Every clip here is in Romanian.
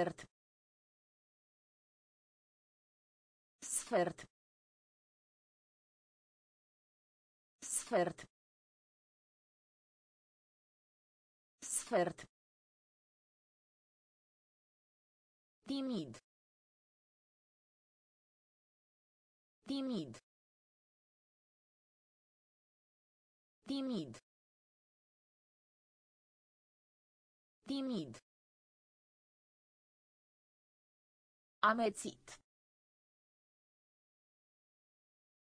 Sfert. Sfert. Sfert. Sfert. Timid. Timid. Timid. Timid. Amețit.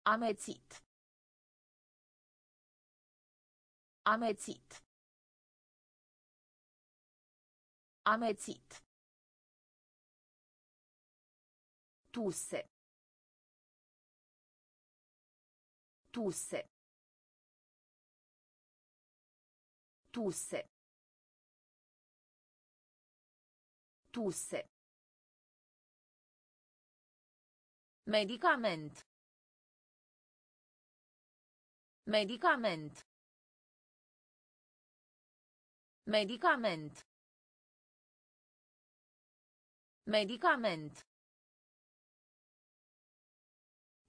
Amețit. Amețit. Amețit. Tuse. Tuse. Tuse. Tuse. Medicament. Medicament. Medicament. Medicament.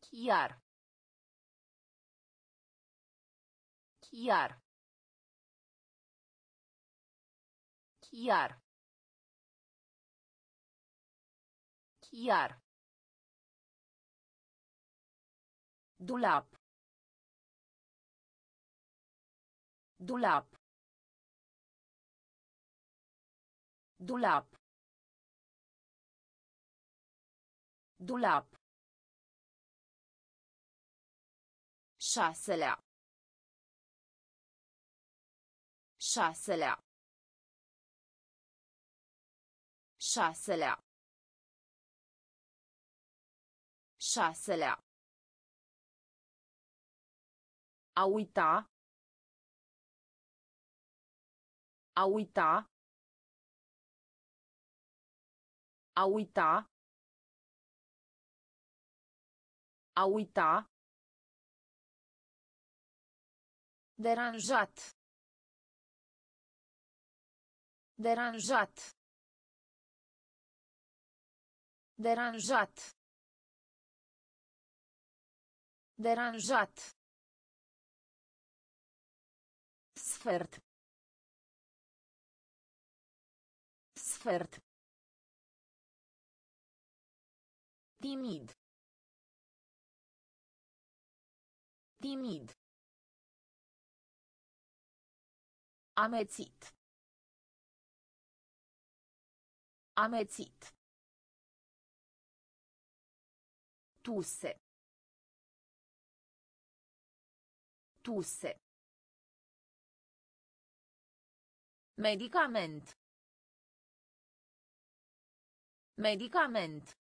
Chiar. Chiar. Chiar. Chiar. Dulap. Dulap. Dulap. Dulap. Șaselea. Șaselea. Șaselea. Șaselea. A uita. A uita. A uita. A uita. Deranjat. Deranjat. Deranjat. Deranjat. Sfert. Sfert. Timid. Timid. Amețit. Amețit. Tuse. Tuse. Medicament. Medicament.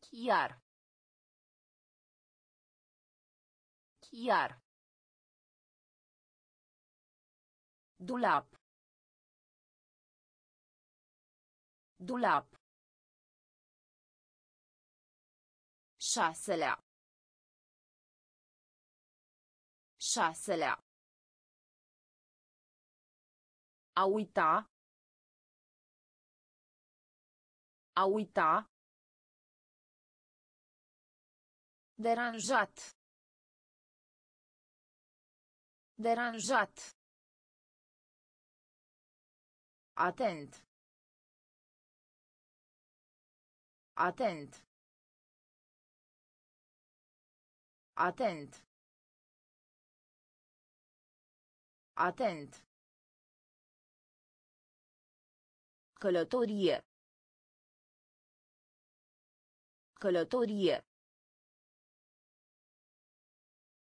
Chiar. Chiar. Dulap. Dulap. Șaselea. Șaselea. A uita. A uita. Deranjat. Deranjat. Atent. Atent. Atent. Atent. Călătorie. Călătorie.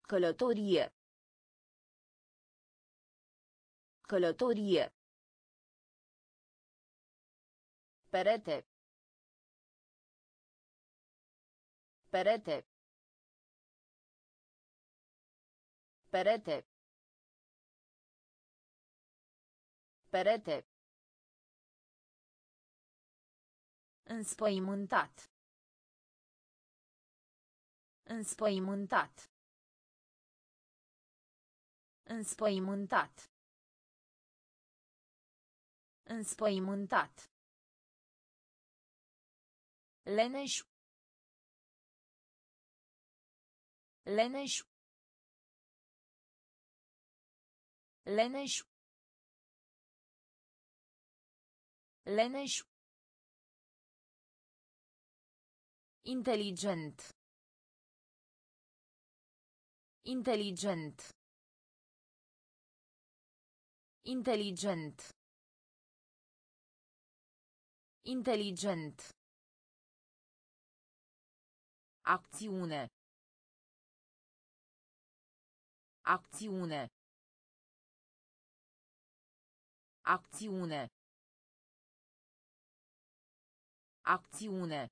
Călătorie. Călătorie. Perete. Perete. Perete. Perete. Înspăimântat. Înspăimântat. Înspăimântat. Înspăimântat. Leneș. Leneș. Leneș. Leneș. Inteligent. Inteligent. Inteligent. Inteligent. Acțiune. Acțiune. Acțiune. Acțiune.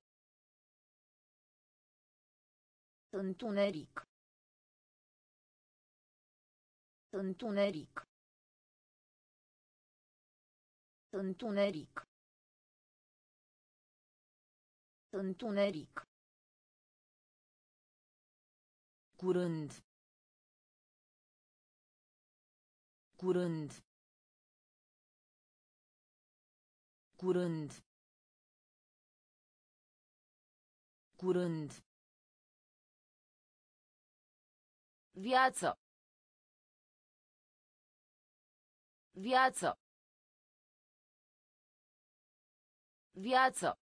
Întuneric. Întuneric. Întuneric. Întuneric. Curând. Curând. Curând. Curând. Viață. Viață. Viață.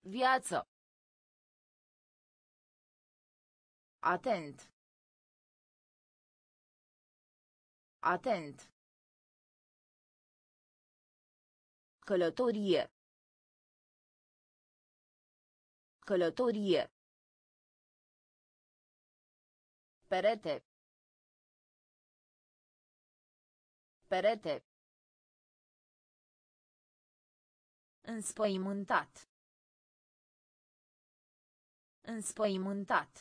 Viață. Atent. Atent. Călătorie. Călătorie. Perete. Perete. Înspăimântat. Înspăimântat.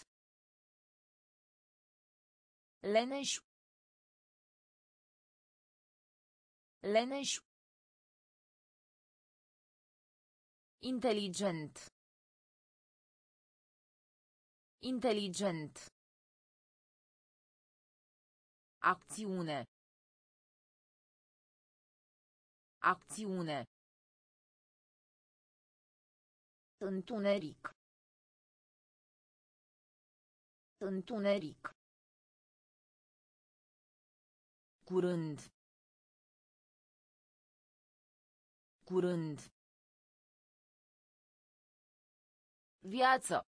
Leneș. Leneș. Inteligent. Inteligent. Acțiune. Acțiune. Întuneric. Întuneric. Curând. Curând. Viață.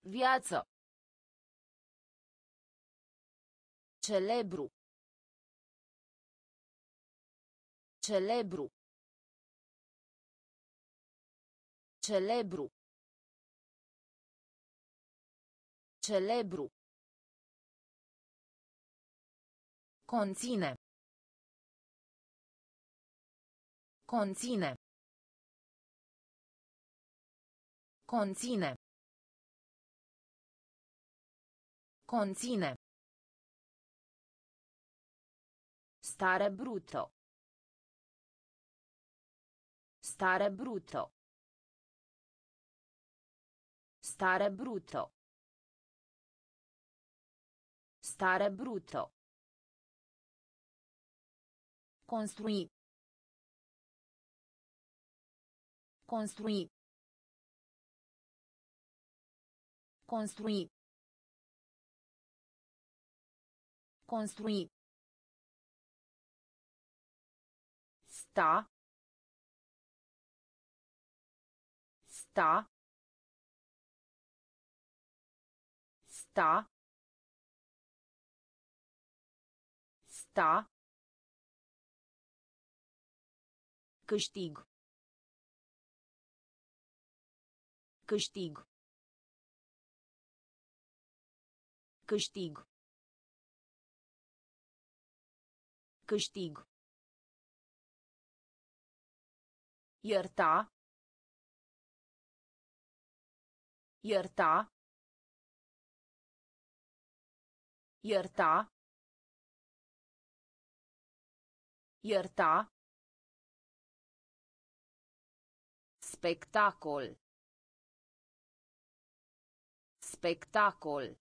Viață. Celebru. Celebru. Celebru. Celebru. Conține. Conține. Conține. Conține. Stare brutto. Stare brutto. Stare brutto. Stare brutto. Construi. Construi. Construi. Construi. Sta. Sta. Sta. Sta. Câștig. Câștig. Câștig. Câștig. Ierta. Ierta. Ierta. Ierta. Spectacol. Spectacol.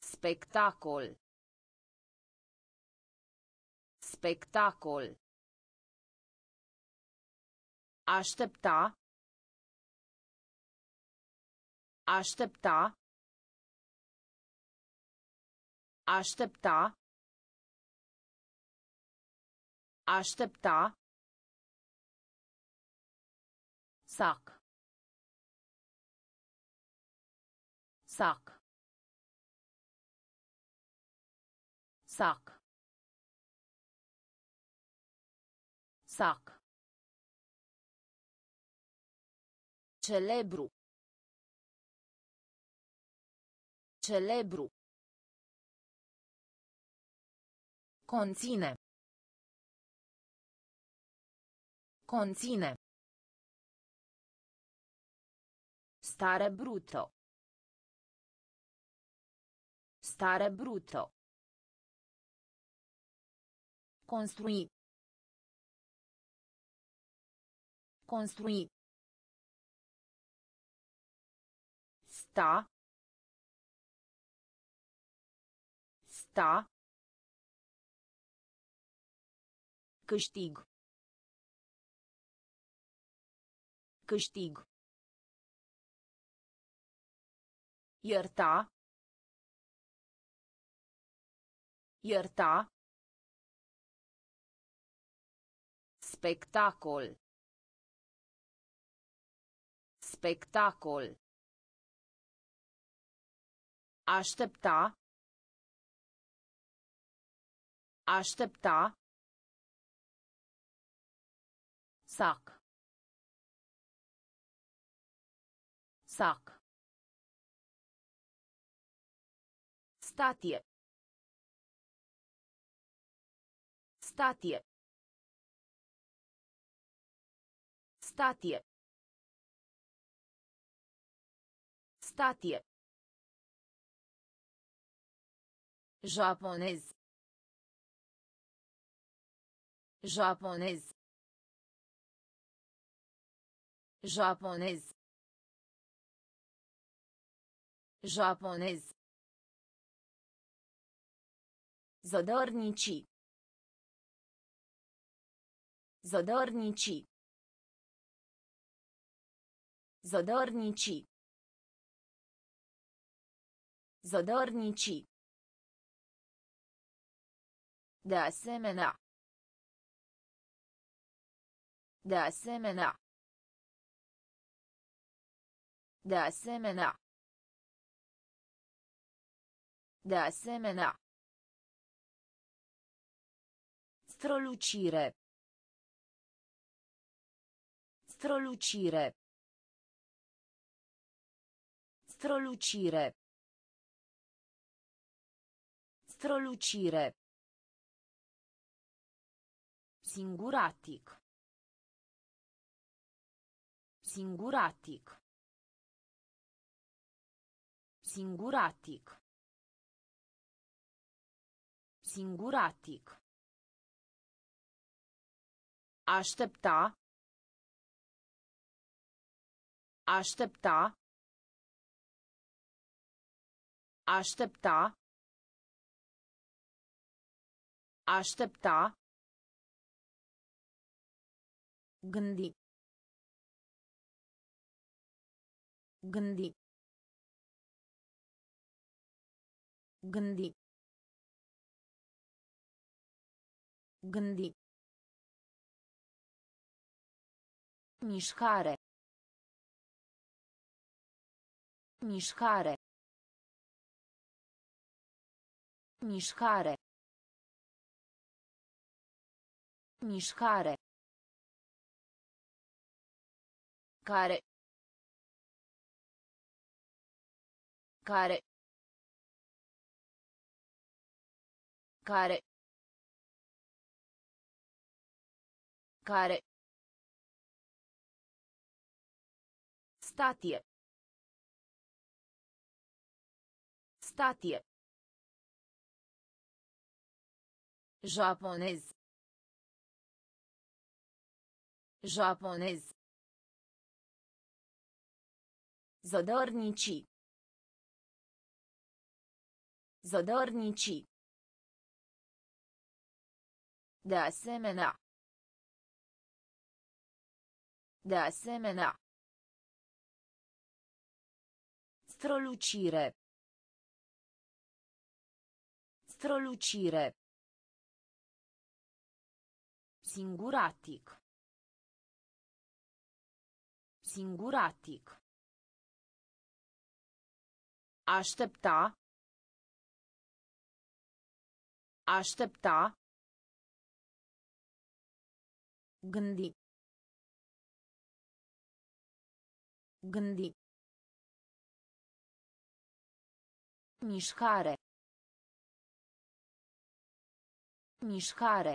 Spectacol. Spectacol. Aștepta. Aștepta. Aștepta. Aștepta. Sac. Sac. Sac. Sac. Celebru. Celebru. Conține. Conține. Stare brutto. Stare brutto. Construi. Construi. Sta. Sta. Câștig. Câștig. Ierta. Ierta. Spectacol. Spectacol. Aștepta. Aștepta. Sac. Sac. Statie. Statie. Statie. Statie. Japonez. Japonez. Japonez. Japonez. Zodornici. Zodornici. Zodornici. Zodornici. De asemenea. De asemenea. De asemenea. De asemenea. Strălucire. Strălucire. Strălucire. Strălucire. Singuratic. Singuratic. Singuratic. Singuratic. Aștepta. Aștepta. Aștepta. Aștepta. Gândi. Gândi. Gândi. Gândi. Mișcare. Mișcare. Mișcare. Mișcare. Care. Care. Care. Care. Statie. Statie. Japonez. Japonez. Zodornici. Zădărnicii. De asemenea. De asemenea. Strălucire. Strălucire. Singuratic. Singuratic. Aștepta. Aștepta. Gândi. Gândi. Mișcare. Mișcare.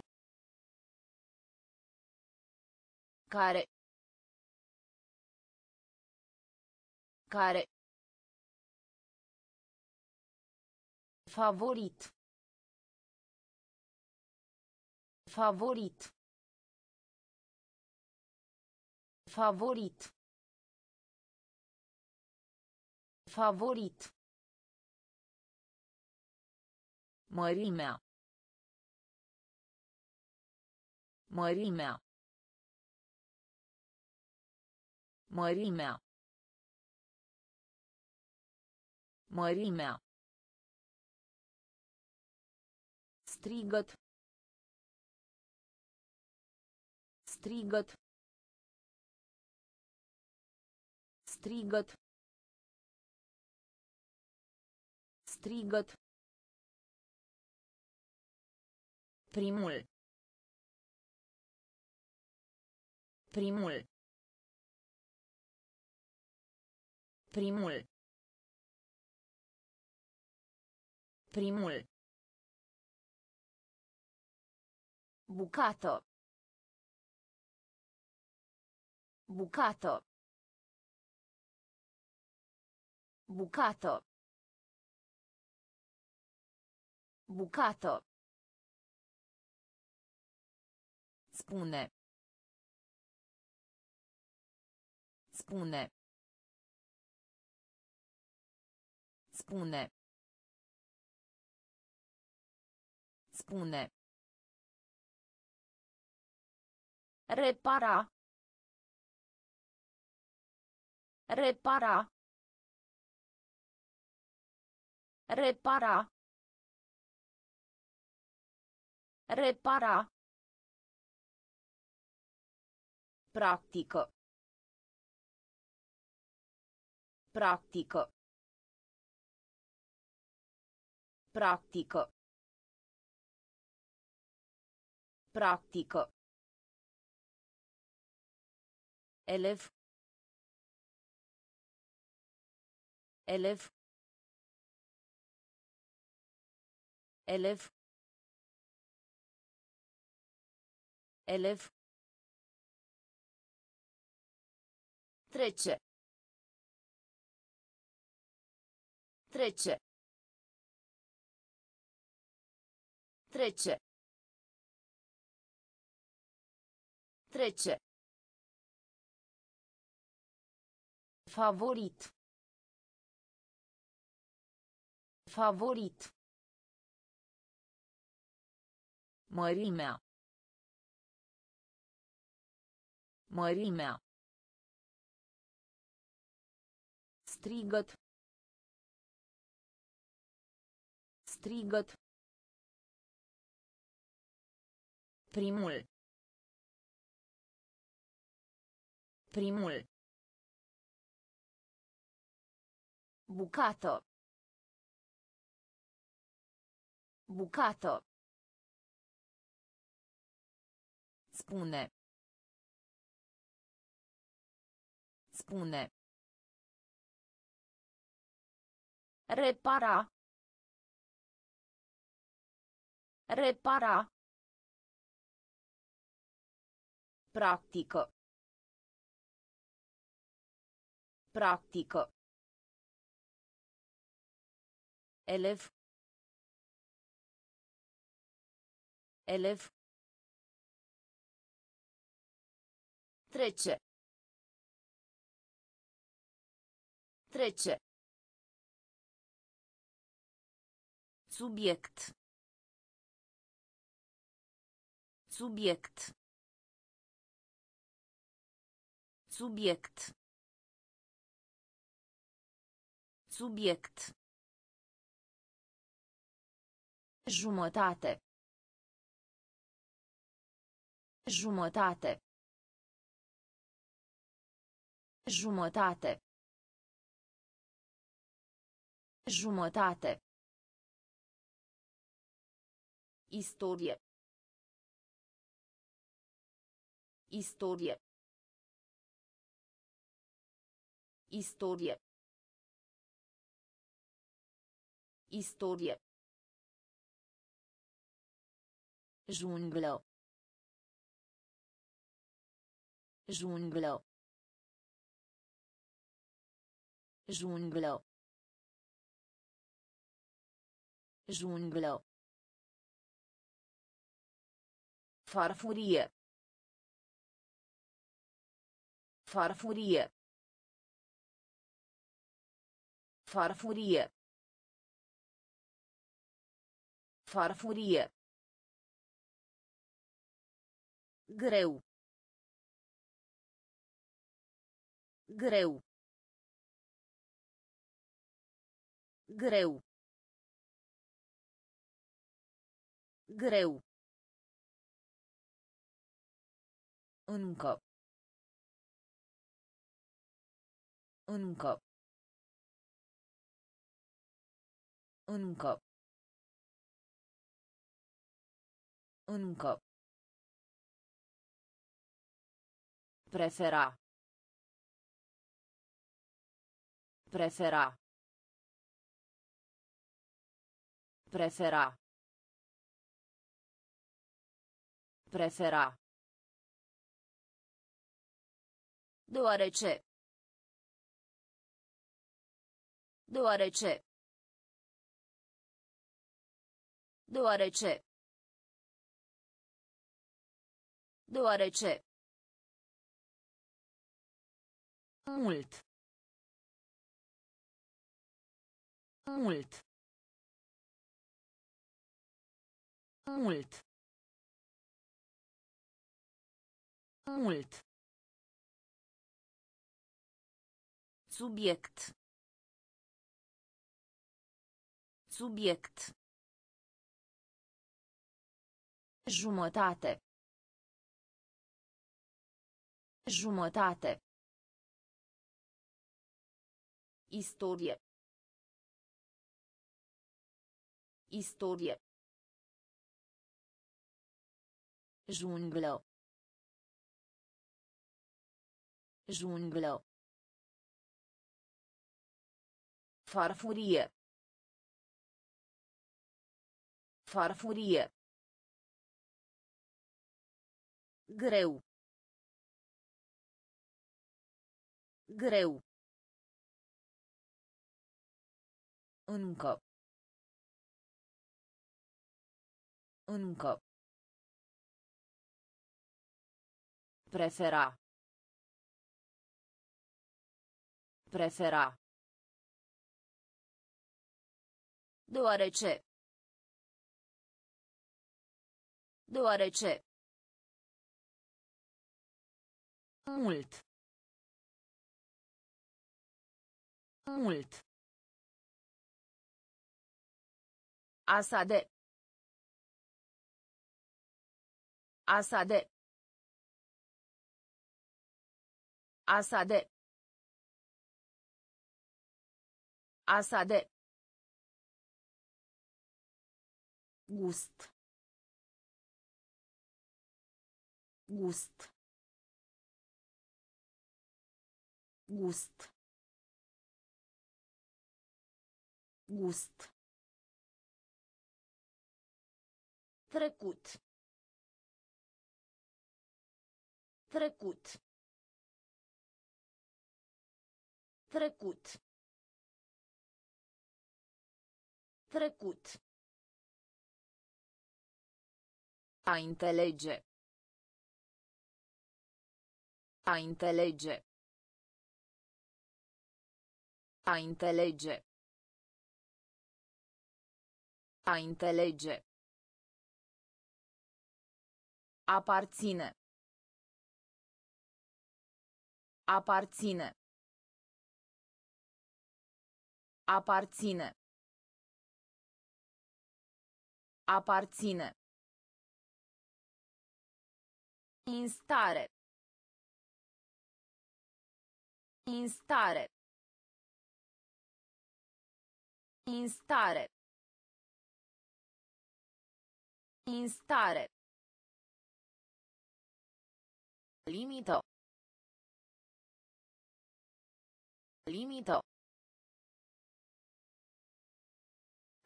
Care. Care. Favorit. Favorit. Favorit. Favorit. Mărimea. Mărimea. Mărimea. Mărimea. Strigăt. Strigăt. Strigăt. Strigăt. Primul. Primul. Primul. Primul. Bucato. Bucato. Bucato. Bucato. Spune. Spune. Spune. Spune. Repara. Repara. Repara. Repara. Pratică. Pratică. Pratică. Pratică. Elev. Elev. Elev. Elev. Trece. Trece. Trece. Trece. Favorit. Favorit. Mărimea. Mărimea. Strigăt. Strigăt. Primul. Primul. Bucato. Bucato. Spune. Spune. Repara. Repara. Practică. Practică. Elev. Elev. Trece. Trece. Subiect. Subiect. Subiect. Subiect. Jumătate. Jumătate. Jumătate. Jumătate. Istorie. Istorie. Istorie. Istorie. Junglă. Junglă. Junglă. Junglă. Farfurie. Farfurie. Farfurie. Farfurie. Greu. Greu. Greu. Greu. Încă. Încă. Încă. Încă. Prefera. Prefera. Prefera. Prefera. Deoarece. Deoarece. Deoarece. Deoarece. Mult. Mult. Mult. Mult. Subiect. Subiect. Jumătate. Jumătate. Istorie. Istorie. Junglă. Junglă. Farfurie. Farfurie. Greu. Greu. Încă. Încă. Prefera. Prefera. Deoarece. Deoarece. Mult. Mult. Asade. Asade. Asade. Asade. Gust. Gust. Gust. Gust. Trecut. Trecut. Trecut. Trecut. A înțelege. A înțelege. A înțelege. A înțelege. Aparține. Aparține. Aparține. Aparține. Instare. Instare. Instare. Instare. Limito. Limito.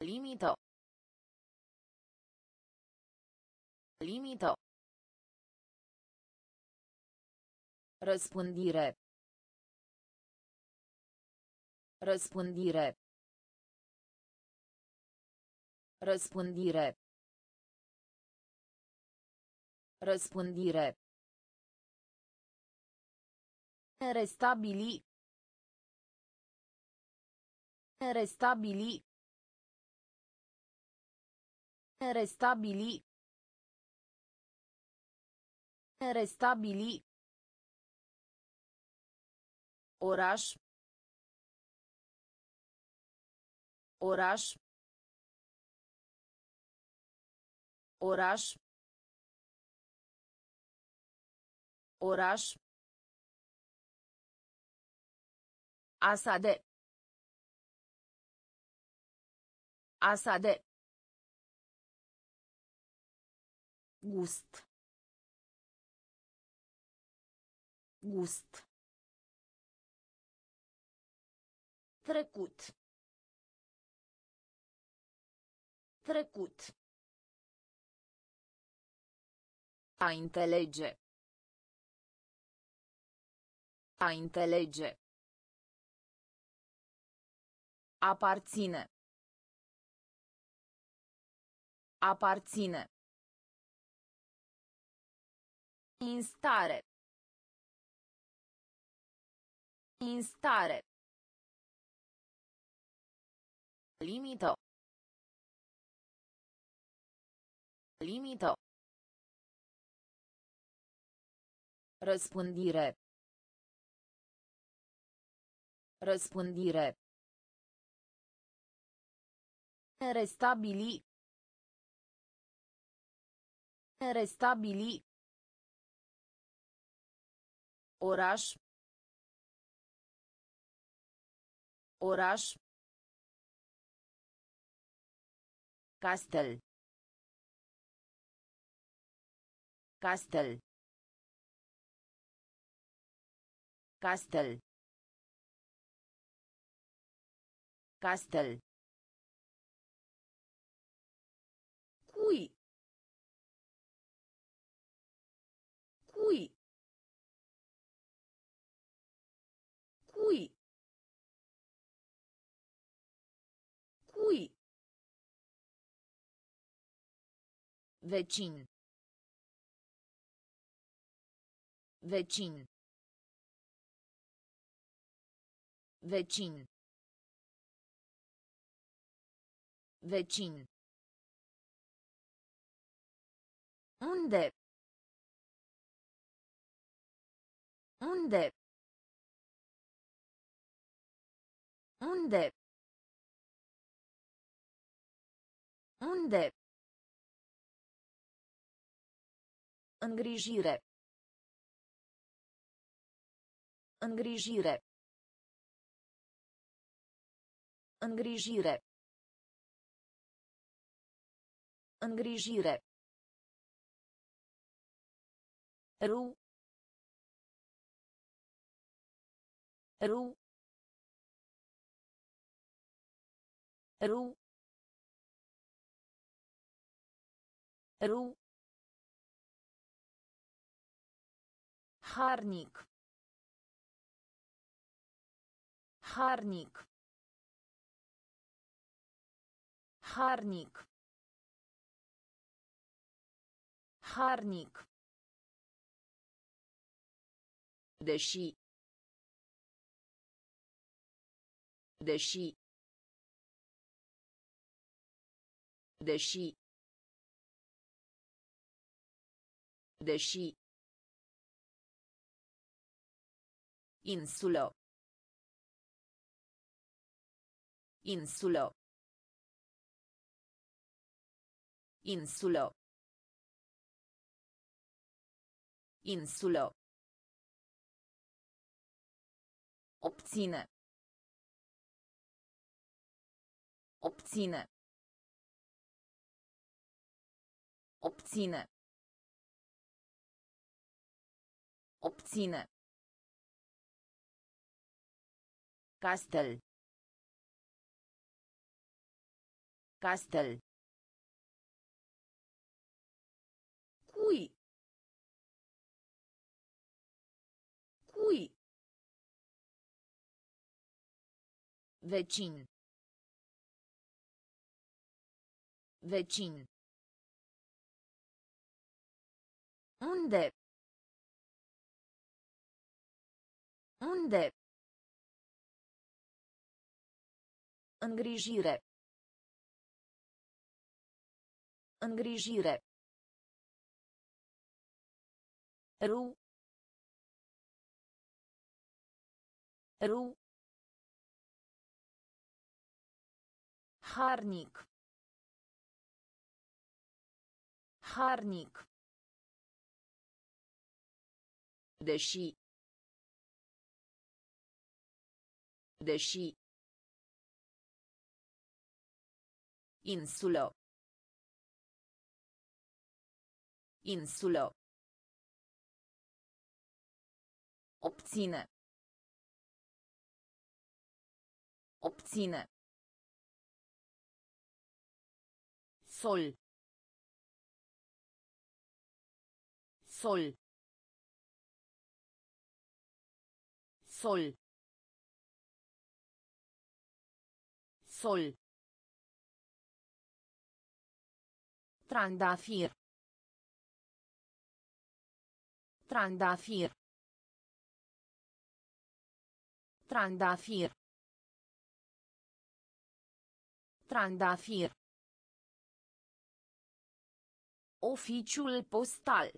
Limito. Limito. Răspândire. Răspândire. Răspândire. Răspândire. Restabili. Restabili. Restabili. Restabili. Oraș. Oraș. Oraș. Oraș. Asade. Asade. Gust. Gust. Trecut. Trecut. A înțelege. A înțelege. Aparține. Aparține. Instare. Instare. Limito. Limito. Răspândire. Răspândire. Restabili. Restabili. Oraș. Oraș. Castel. Castel. Castel. Castel. Cui. Cui. Cui. Cui. Vecin. Vecin. Vecin. Vecin. Unde? Unde? Unde? Unde? Îngrijire. Îngrijire. Îngrijire. Îngrijire. Ru. Ru. Ru. Ru. Harnic. Harnic. Harnic. Harnic. Deși. Deși. Deși. Deși. Insulă. Insulă. Insulă. Insulă. Obține. Obține. Obține. Obține. Castel. Castel. Cui. Cui. Vecin. Vecin. Unde? Unde? Îngrijire. Îngrijire. Ru. Ru. Harnic. Harnic. Deși. Deși. Insulă. Insulă. Obține. Obține. Sol. Sol. Sol. Sol. Trandafir. Trandafir. Trandafir. Trandafir. Oficiul postal.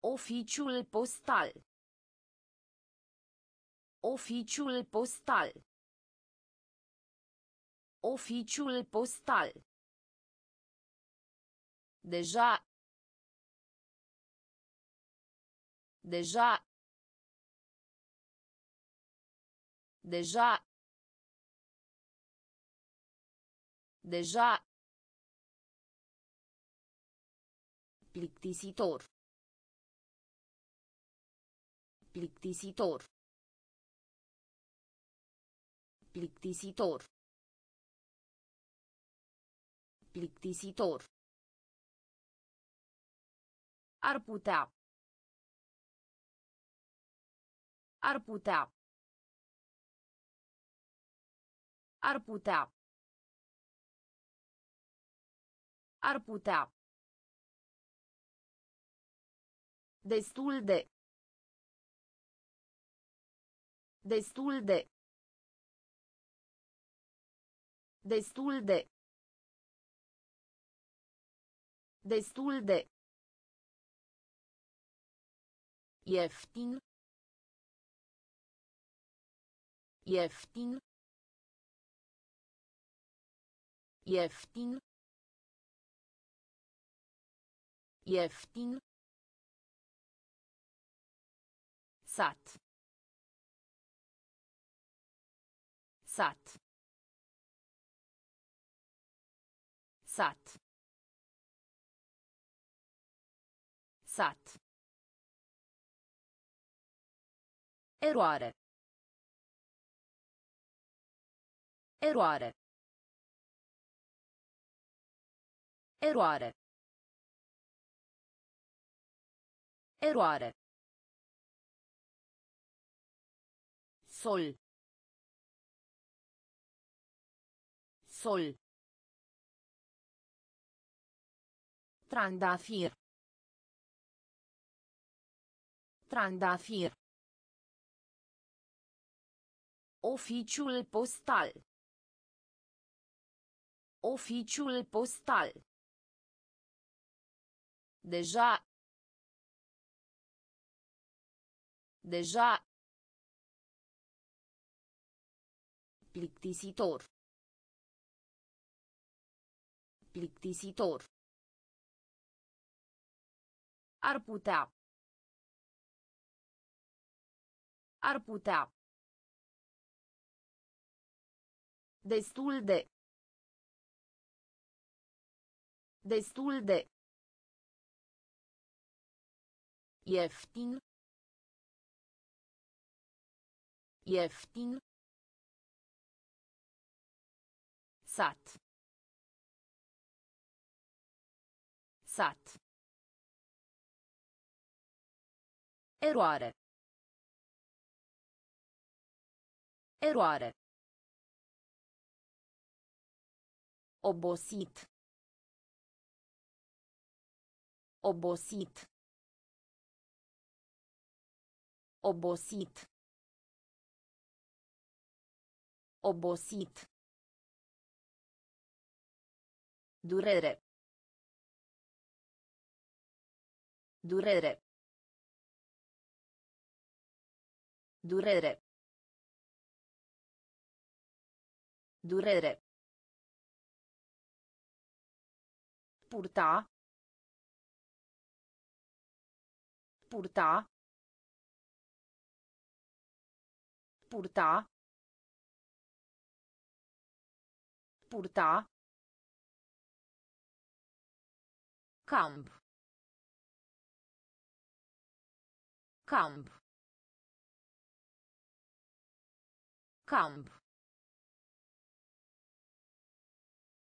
Oficiul postal. Oficiul postal. Oficiul postal. Deja. Deja. Deja. Deja. Plictisitor. Plictisitor. Plictisitor. Plictisitor. Ar putea. Ar putea. Ar putea. Ar putea. Destul de. Destul de. Destul de. Destul de. Ieftin. Ieftin. Ieftin. Ieftin. Sat. Sat. Sat. Sat. Eroare. Eroare. Eroare. Eroare. Sol. Sol. Trandafir. Trandafir. Oficiul postal. Oficiul postal. Deja. Deja. Plictisitor. Plictisitor. Ar putea. Ar putea. Destul de. Destul de. Ieftin. Ieftin. Sat. Sat. Eroare. Eroare. Obosit. Obosit. Obosit. Obosit. Durere. Durere. Durere. Durere. Purta. Purta. Purta. Purta. Camp. Camp. Camp.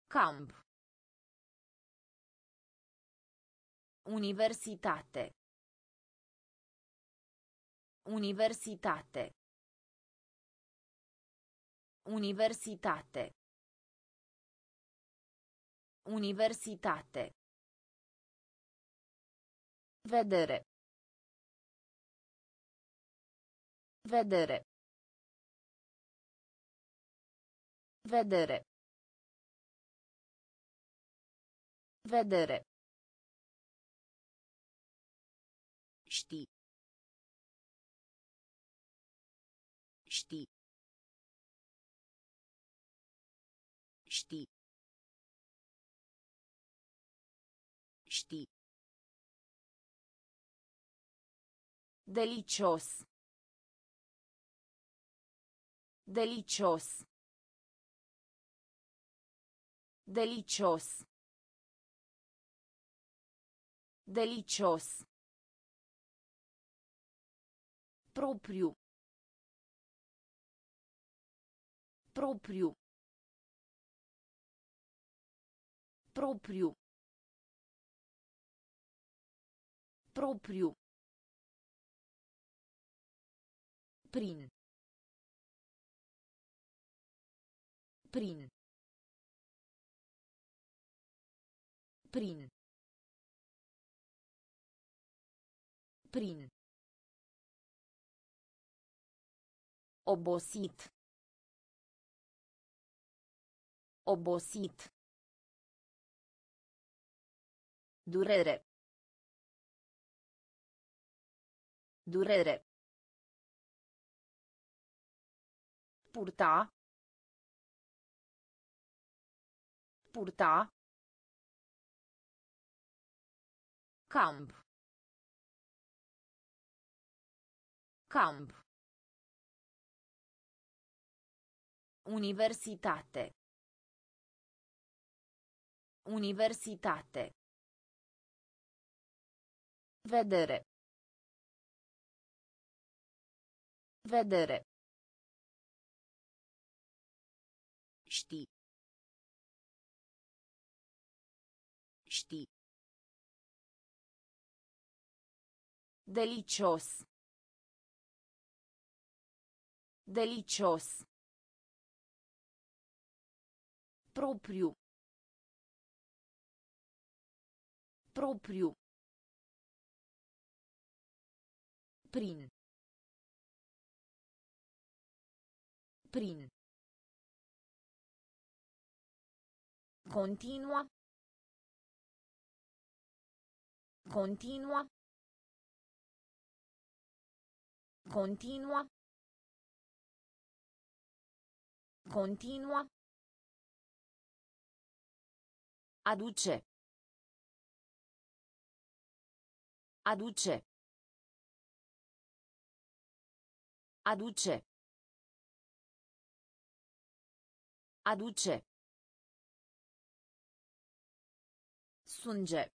Camp. Universitate. Universitate. Universitate. Universitate. Vedere. Vedere. Vedere. Vedere. Ști. Delicios. Delicios. Delicios. Delicios. Propriu. Propriu. Propriu. Propriu. Prin. Prin. Prin. Prin. Obosit. Obosit. Durere. Durere. Purta. Purta. Camp. Camp. Universitate. Universitate. Vedere. Vedere. Ști. Ști. Delicios. Delicios. Propriu. Propriu. Prin. Prin. Continua. Continua. Continua. Continua. Aduce. Aduce. Aduce. Aduce. Sunge.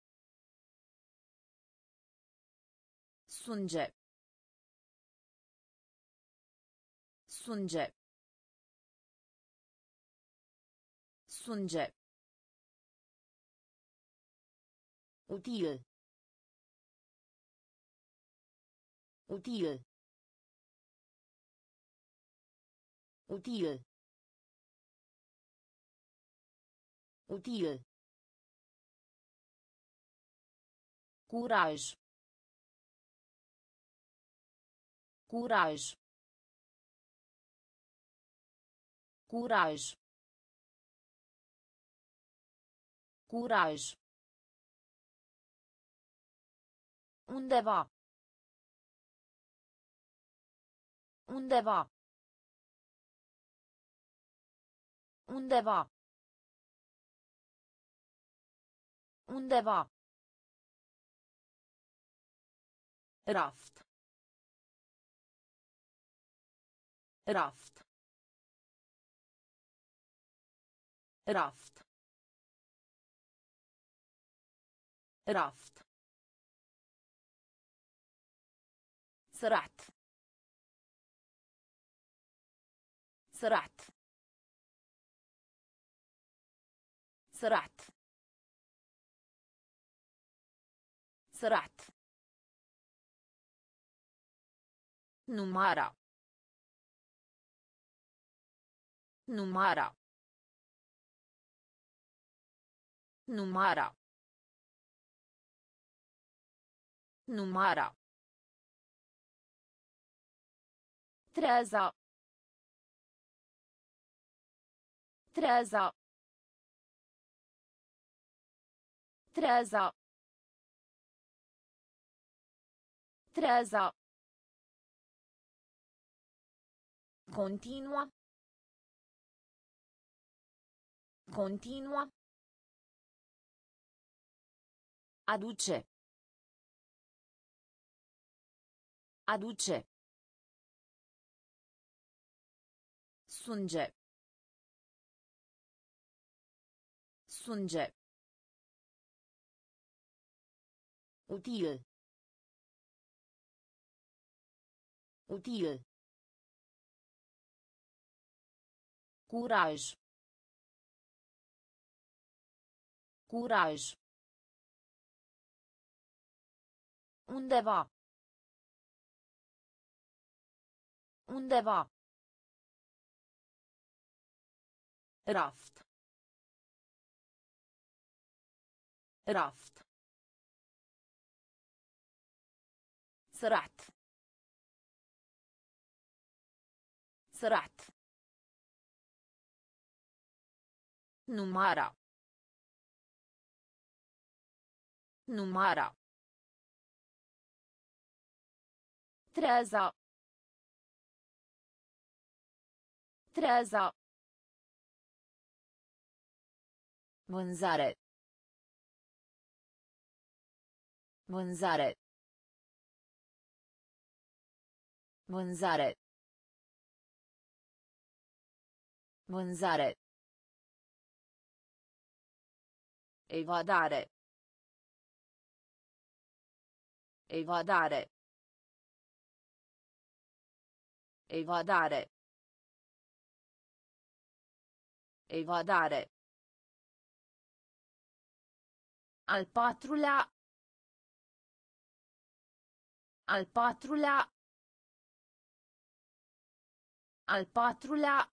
Sunge. Sunge. Sunge. Util. Util. Util. Util. Curaj. Curaj. Curaj. Curaj. Undeva. Undeva. Undeva. Undeva. رافت رافت رافت رافت سرعت. سرعت. سرعت. سرعت. Numara numara numara numara Treza. Treza. Treza. Treza. Continua. Continua. Aduce. Aduce. Sunge. Sunge. Util. Util. Curaj. Curaj. Undeva. Undeva. Raft. Raft. سرعت سرعت numara numara treza treza Vânzare. Vânzare. Vânzare. Vânzare. Evadare. Evadare. Evadare. Evadare. Al patrulea. Al patrulea. Al patrulea.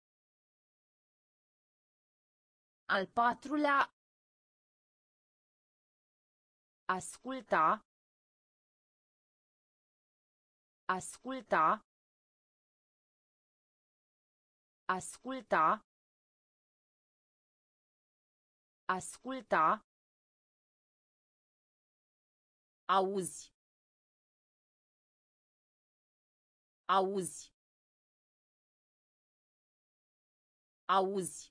Al patrulea. Asculta. Asculta. Asculta. Asculta. Auzi. Auzi. Auzi.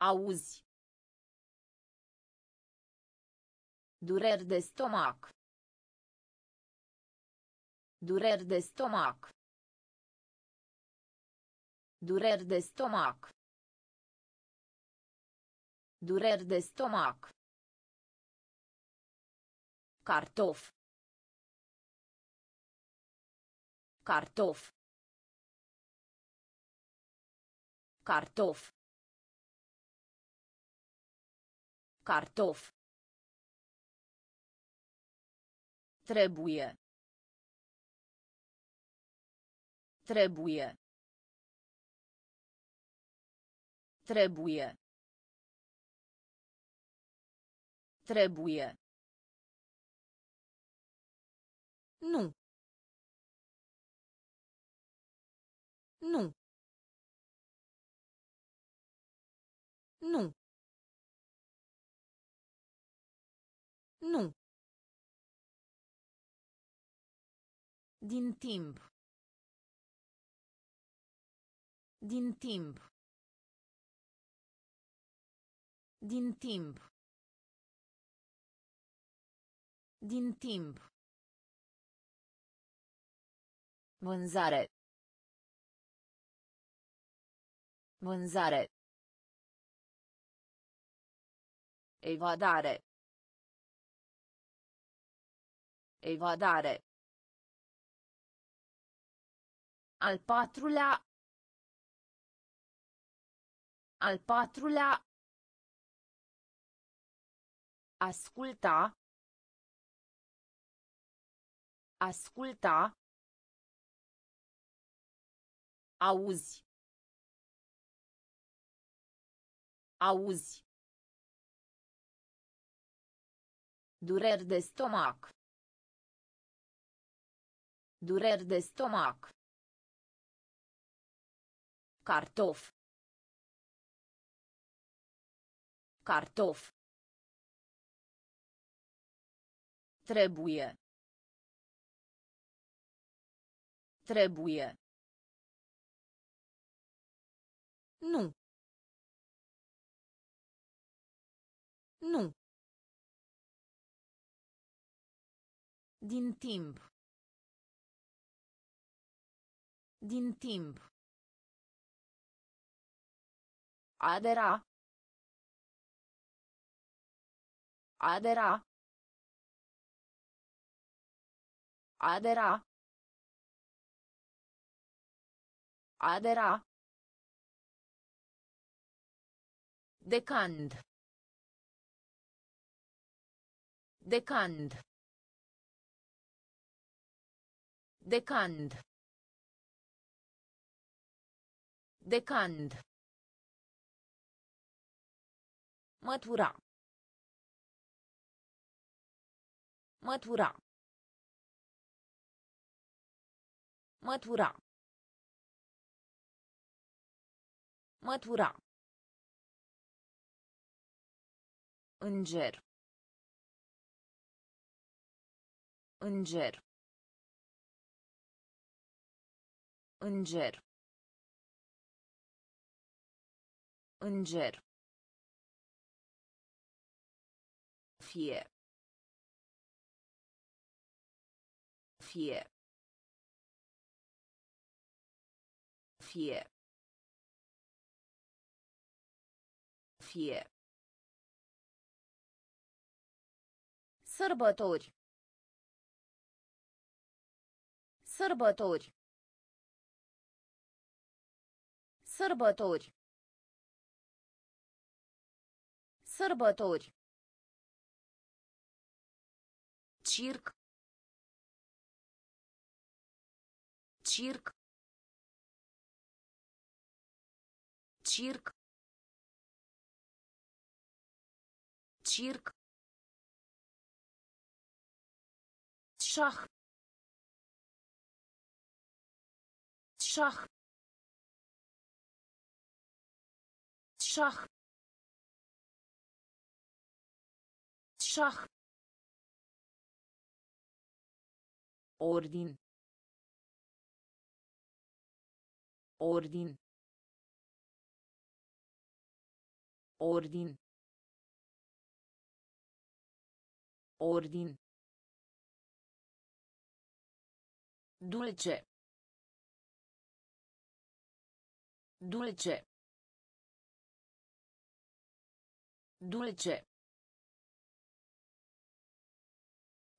Auzi. Dureri de stomac. Dureri de stomac. Dureri de stomac. Dureri de stomac. Cartof. Cartof. Cartof. Cartof. Trebuie. Trebuie. Trebuie. Trebuie. Nu. Nu. Nu. Nu. Din timp. Din timp. Din timp. Din timp. Vânzare. Vânzare. Evadare. Evadare. Al patrulea. Al patrulea. Asculta. Asculta. Auzi. Auzi. Dureri de stomac. Dureri de stomac. Cartof. Cartof. Trebuie. Trebuie. Nu. Nu. Din timp. Din timp. Adera. Adera. Adera. Adera. Decand. Decand. Decand. Decand. Mătura. Mătura. Mătura. Mătura. Înger. Înger. Înger. Înger. Fie. Fie. Fie. Fie. Sărbători. Sărbători. Sărbători. Sărbători. Чирк. Чирк. Чирк. Чирк. Шах. Шах. Шах. Шах. Ordin. Ordin. Ordin. Ordin. Dulce. Dulce. Dulce.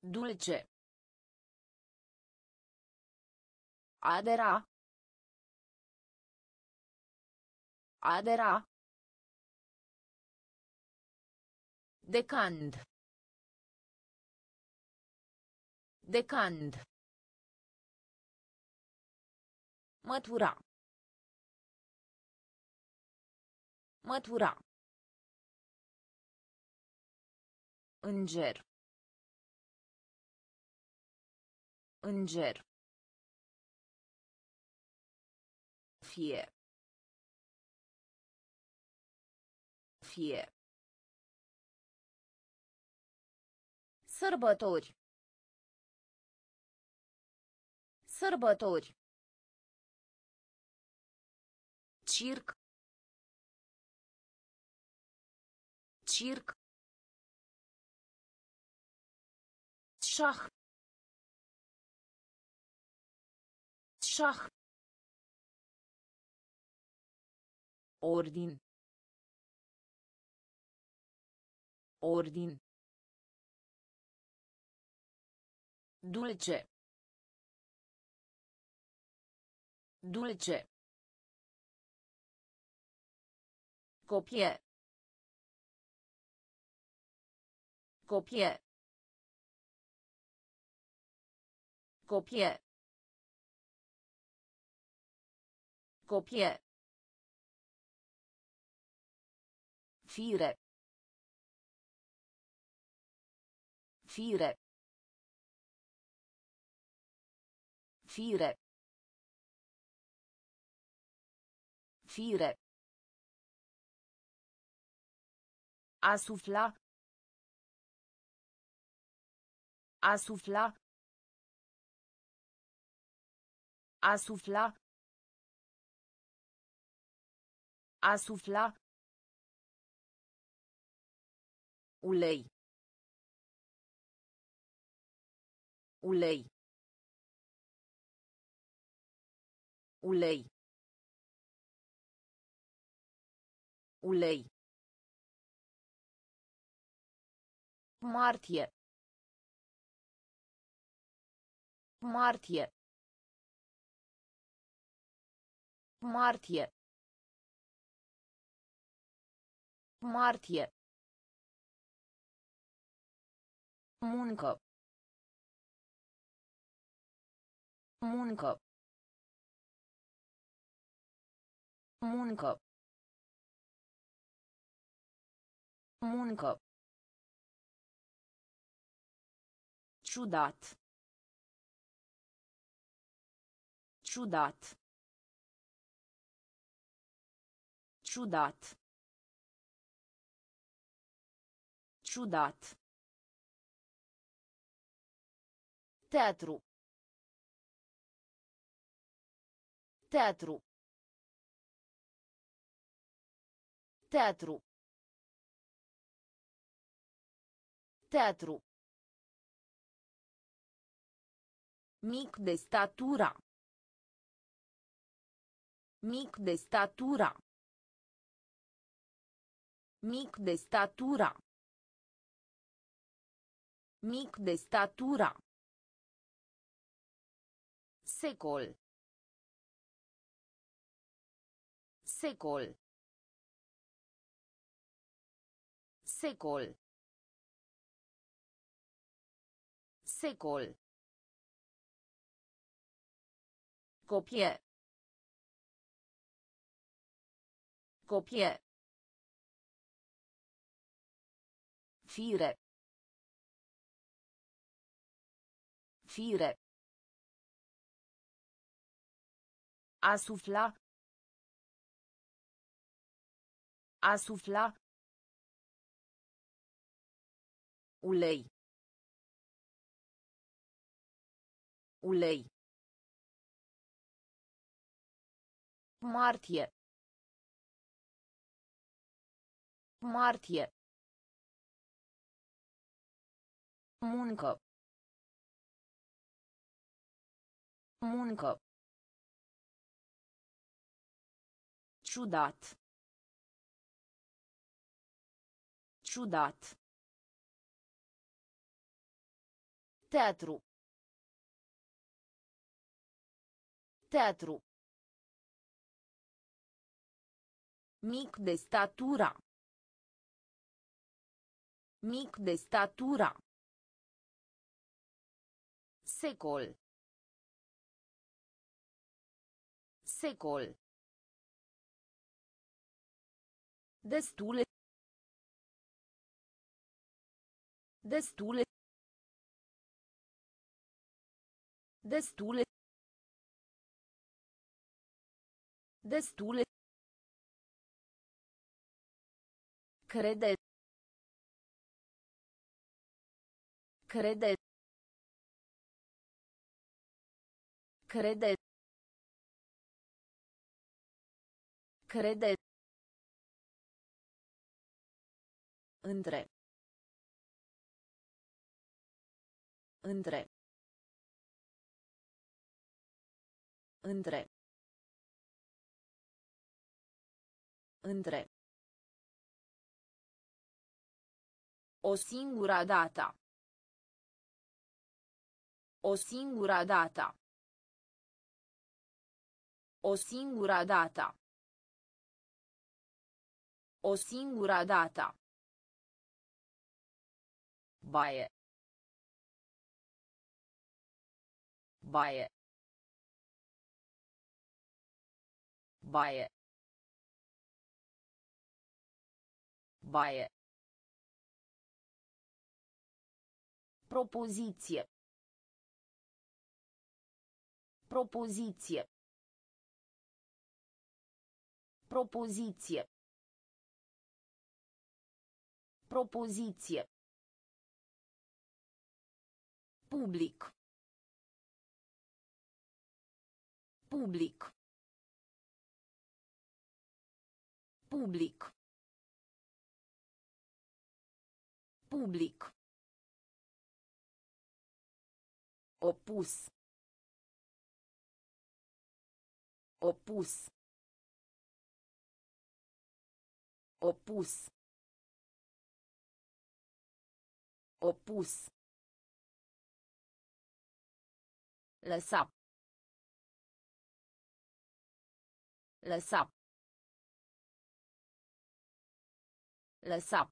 Dulce. Adera. Adera. Decand. Decand. Mătura. Mătura. Înger. Înger. Fie. Fie. Sărbători. Sărbători. Circ. Circ. Șah. Șah. Ordin. Ordin. Dulce. Dulce. Copie. Copie. Copie. Copie. Fire. Fire. Fire. Fire. A sufla. A sufla. Ulei. Ulei. Ulei. Ulei. Martie. Martie. Martie. Martie. Muncă. Muncă. Muncă. Muncă. Ciudat. Ciudat. Ciudat. Ciudat. Teatru. Teatru. Teatru. Teatru. Mic de statura. Mic de statura. Mic de statura. Mic de statura. Secol. Secol. Secol. Secol. Copie. Copie. Fire. Fire. A sufla. A sufla. Ulei. Ulei. Martie. Martie. Muncă. Muncă. Ciudat. Ciudat. Teatru. Teatru. Mic de statura. Mic de statura. Secol. Secol. Destule. Destule. Destule. Destule. Crede. Crede. Crede. Crede. Între. Între. Între. Între. O singura data. O singura data. O singura data. O singura data. Baie. Baie. Baie. Baie. Propoziție. Propoziție. Propoziție. Propoziție. Public. Public. Public. Public. Opus. Opus. Opus. Opus. Lăsa. Lăsa. Lăsa.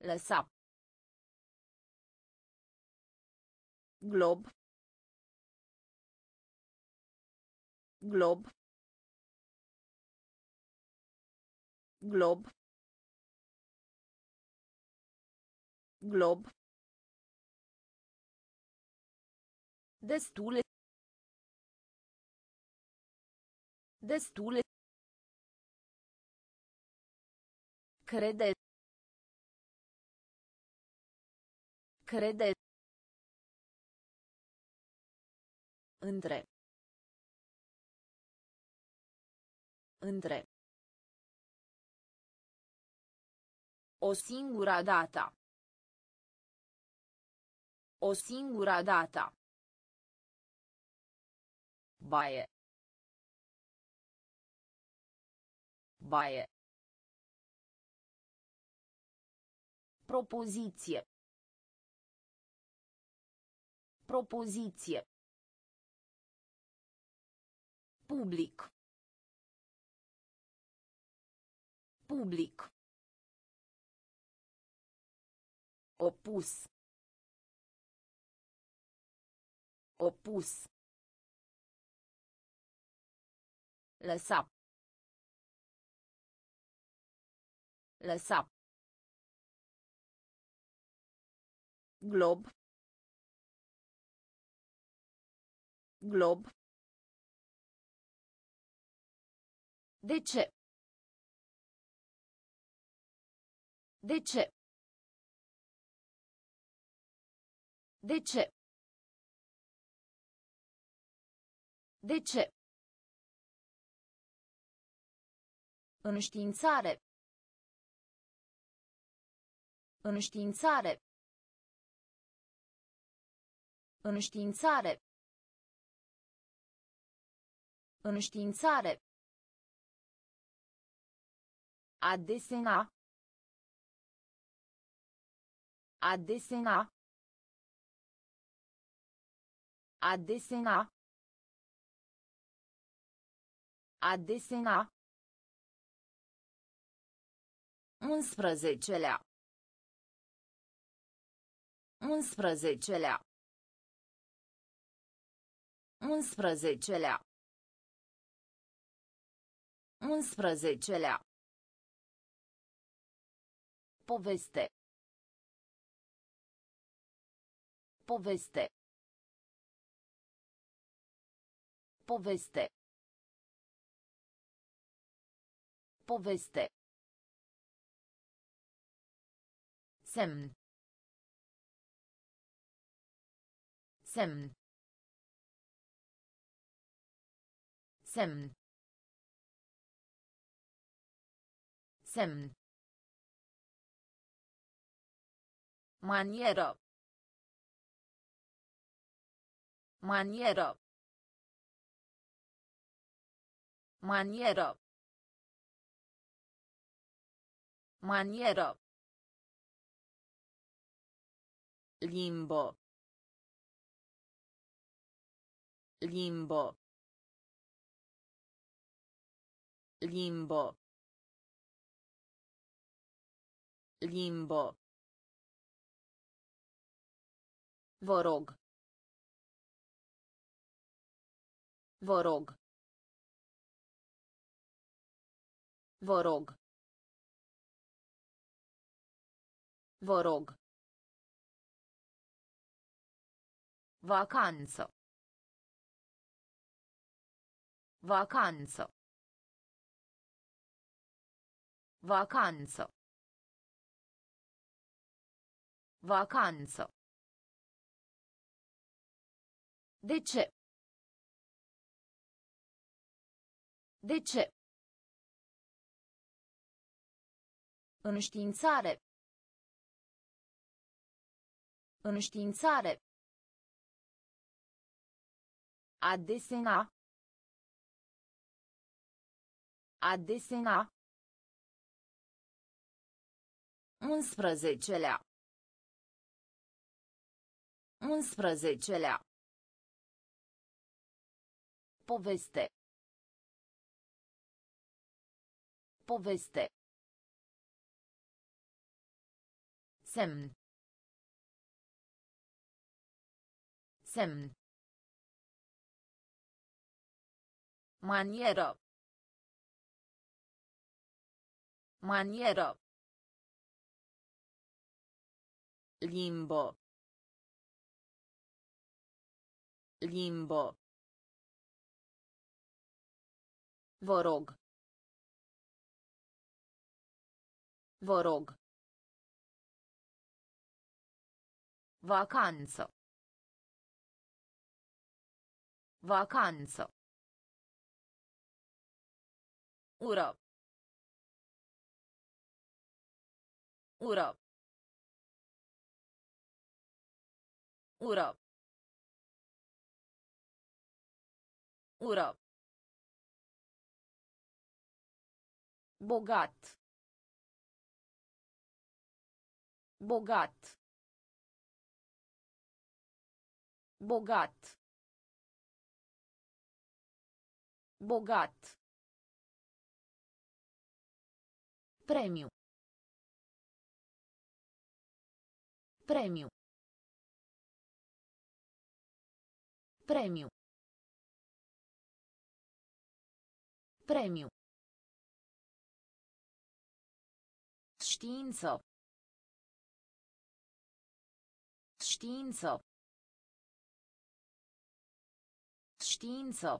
Lăsa. glob glob glob glob destule destule crede crede Între. Între. O singura data. O singura data. Baie. Baie. Propoziție. Propoziție. Public. Public. Opus. Opus. Lăsa. Lăsa. Glob. Glob. De ce? De ce? De ce? De ce? Înștiințare. Înștiințare. Înștiințare. Înștiințare. A desena. A desena. A desena. A desena. Unsprezecelea. Unsprezecelea. Unsprezecelea. Unsprezecelea. Poveste. Poveste. Poveste. Poveste. Semn. Semn. Semn. Semn. Manieră. Manieră. Manieră. Manieră. Limbo. Limbo. Limbo. Limbo. Vă rog. Vă rog. Vă rog. Vă rog. Vacanță. Vacanță. Vacanță. Vacanță. De ce? De ce? Înștiințare. Înștiințare. A desena. A desena. Unsprezecelea. Unsprezecelea. Poveste. Poveste. Semn. Semn. Manieră. Manieră. Limbo. Limbo. Vă rog. Vă rog. Vacanță. Vacanță. Ură. Ură. Ură. Ură. Bogat. Bogat. Bogat. Bogat. Premiu. Premiu. Premiu. Premiu. Știință. Știință. Știință.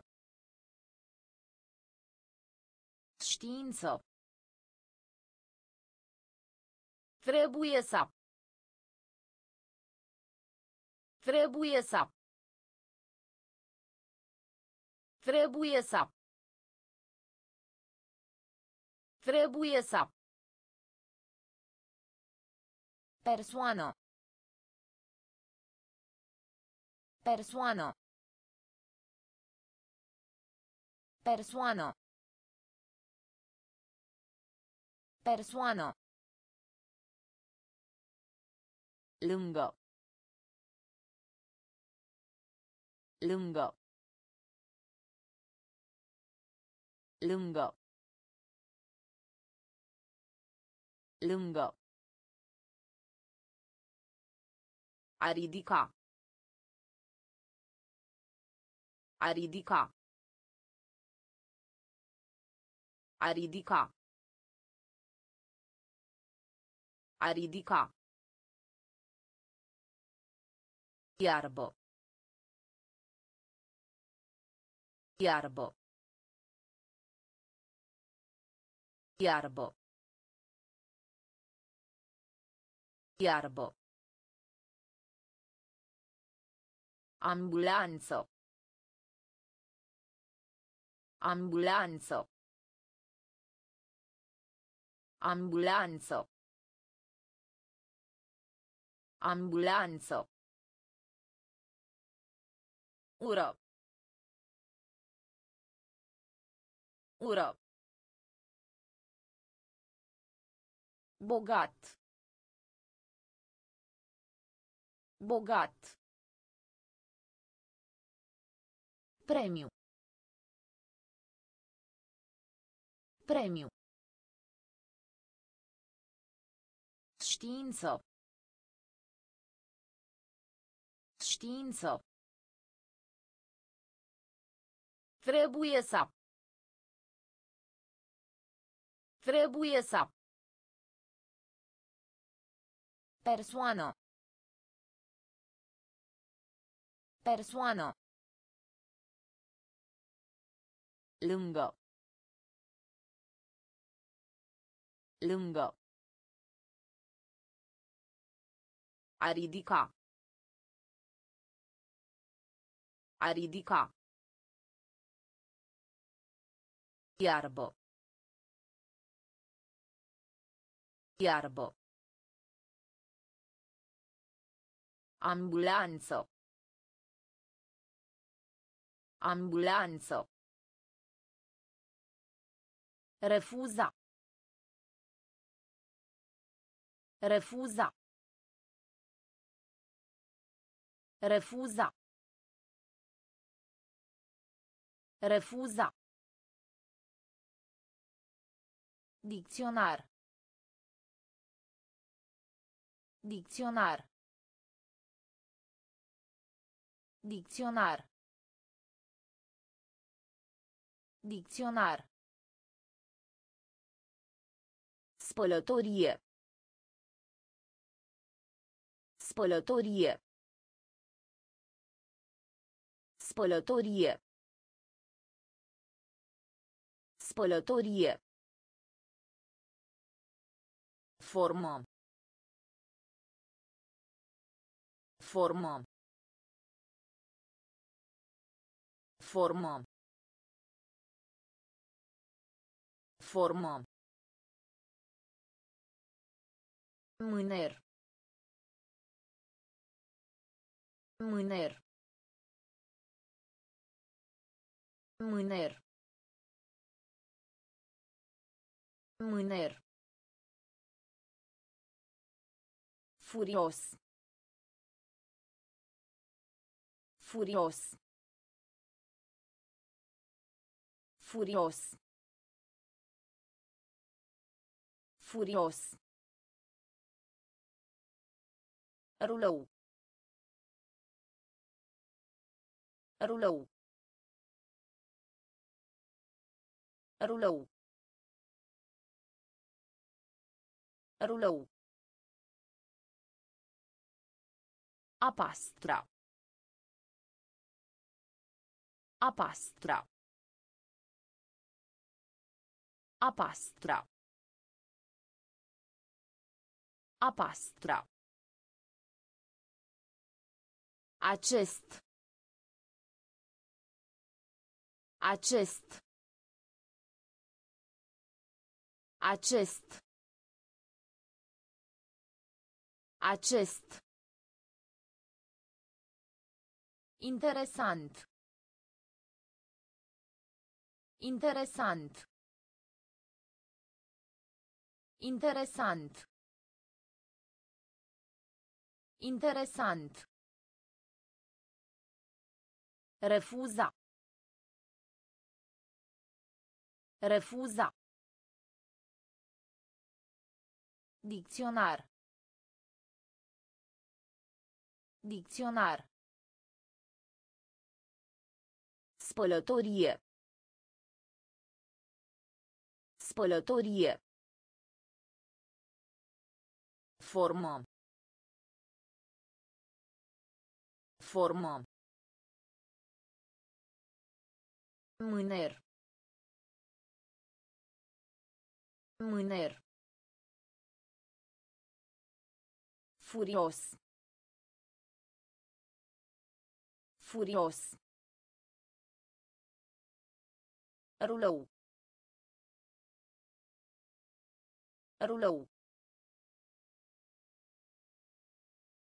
Știință. Trebuie să. Trebuie să. Trebuie să. Trebuie să. Persoană. Persoană. Persoană. Persoană. Lângă. Lângă. Lângă. Lângă. A ridica. A ridica. A ridica. A ridica. Iarbo. Iarbo. Iarbo. Iarbo. Ambulanzo. Ambulanzo. Ambulanzo. Ambulanzo. Ură. Ură. Bogat. Bogat. Premiu. Premiu. Știință. Știință. Trebuie să. Trebuie să. Persoană. Persoană. Lângă. Lângă. A ridica. A ridica. Iarbă. Iarbă. Ambulanță. Ambulanță. Refuza. Refuza. Refuza. Refuza. Dicționar. Dicționar. Dicționar. Dicționar. Spălătorie. Spălătorie. Spălătorie. Spălătorie. Formă. Formă. Formă. Formă. Mâner. Mâner. Mâner. Mâner. Furios. Furios. Furios. Furios. Rulou. Rulou. Rulou. Rulou. A pastra. A pastra. A pastra. A pastra. Acest. Acest. Acest. Acest. Interesant. Interesant. Interesant. Interesant. Refuza. Refuza. Dicționar. Dicționar. Spălătorie. Spălătorie. Formă. Formă. Mâner. Mâner. Furios. Furios. Rulou. Rulou.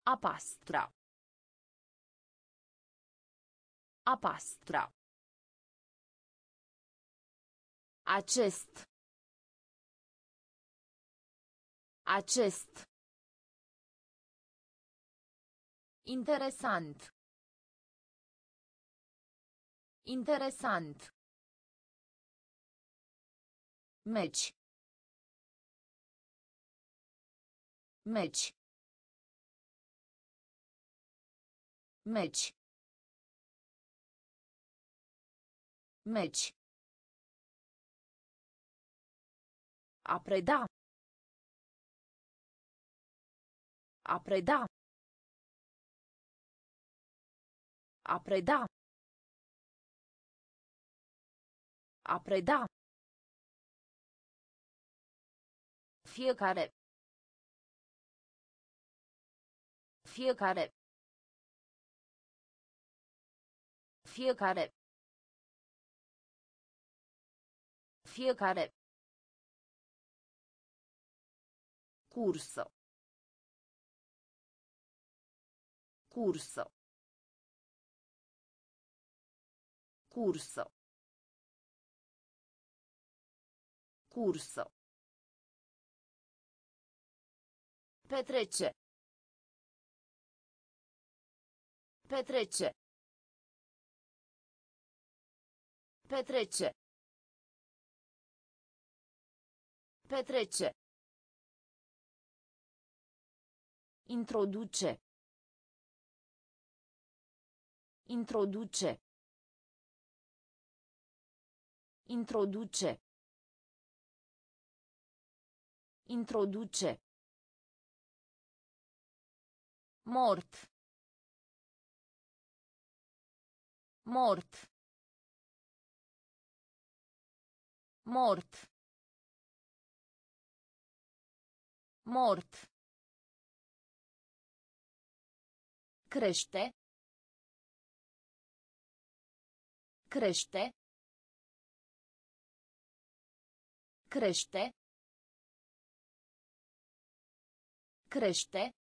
A pastra. A pastra. Acest. Acest. Interesant. Interesant. Meci. Meci. Meci. Meci. A preda. A preda. A preda. A preda. Fiecare. Fiecare. Fiecare. Fiecare. Curso. Curso. Curso. Curso. Petrece. Petrece. Petrece. Petrece. Introduce. Introduce. Introduce. Introduce. Mort. Mort. Mort. Mort. Crește. Crește. Crește. Crește.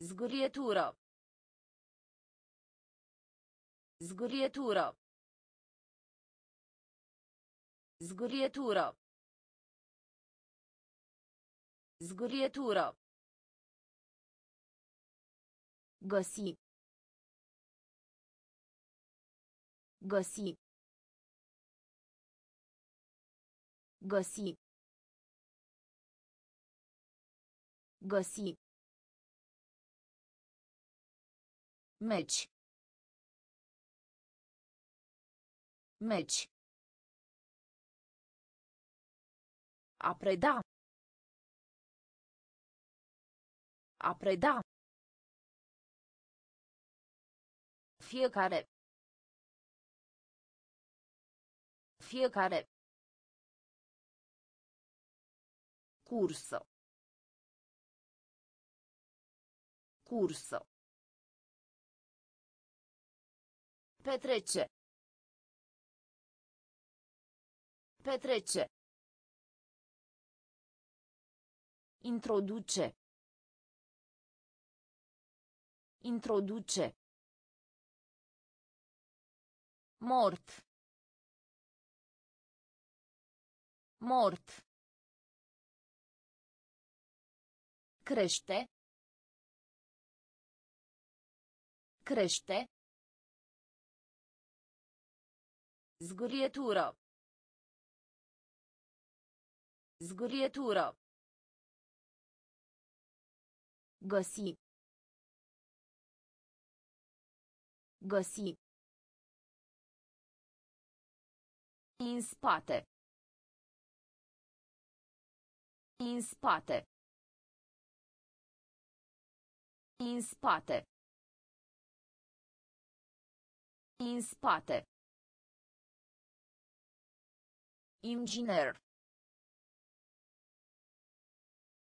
Zgorjeturo. Zgorjeturo. Zgorjeturo. Zgorjeturo. Gosi. Gosi. Gosi. Gosi. Meci. Meci. A preda. A preda. Fiecare. Fiecare. Cursă. Cursă. Petrece. Petrece. Introduce. Introduce. Mort. Mort. Crește. Crește. Zgurietură. Zgurietură. Găsi. Găsi. În spate. În spate. În spate. În spate. Inginer.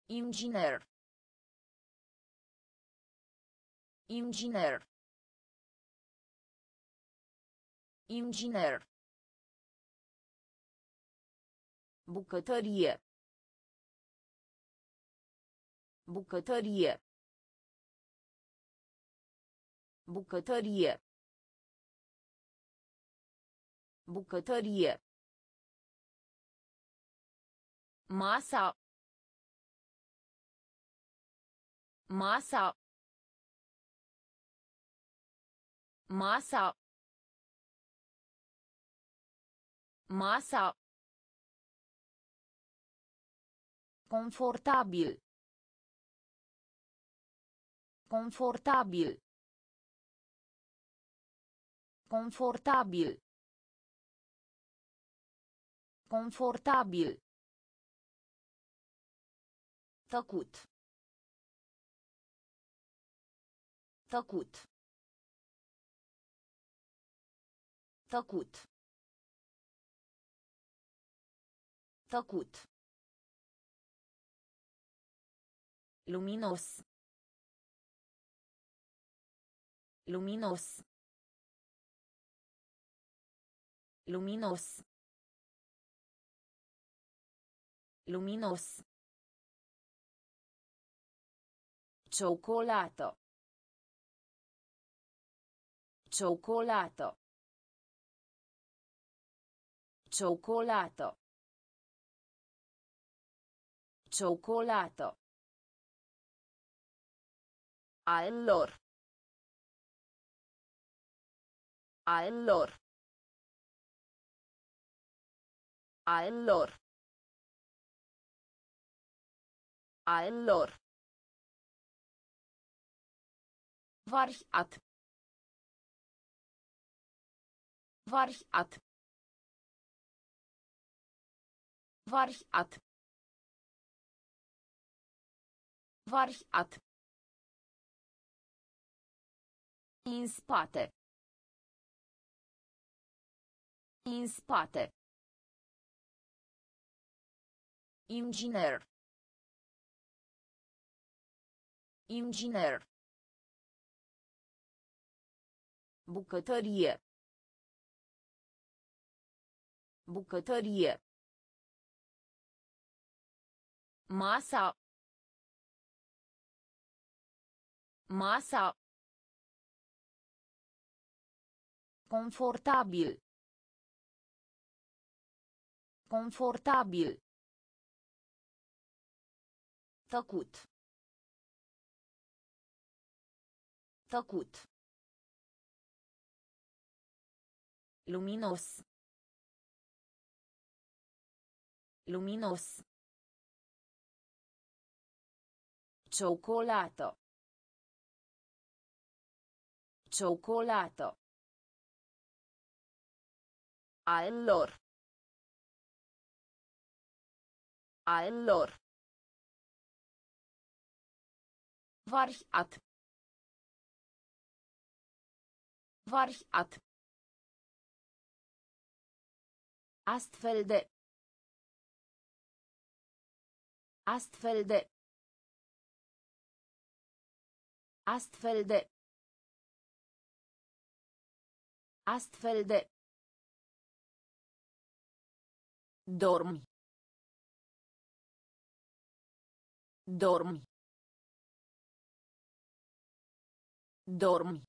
Inginer. Inginer. Inginer. Bucătărie. Bucătărie. Bucătărie. Bucătărie. Masa. Masa. Masa. Masa. Confortabil. Confortabil. Confortabil. Confortabil. Tăcut. Tăcut. Tăcut. Tăcut. Luminos. Luminos. Luminos. Luminos. Cioccolato. Cioccolato. Cioccolato. Cioccolato. Allor. Allor. Allor. Allor. Variat. Variat. Variat. Variat. În spate. În spate. Inginer. Inginer. Bucătărie. Bucătărie. Masa. Masa. Confortabil. Confortabil. Tăcut. Tăcut. Luminos. Luminos. Cioccolato. Cioccolato. Allor. Allor. Variat. Variat. Astfel de. Astfel de. Astfel de. Astfel de. Dormi. Dormi. Dormi.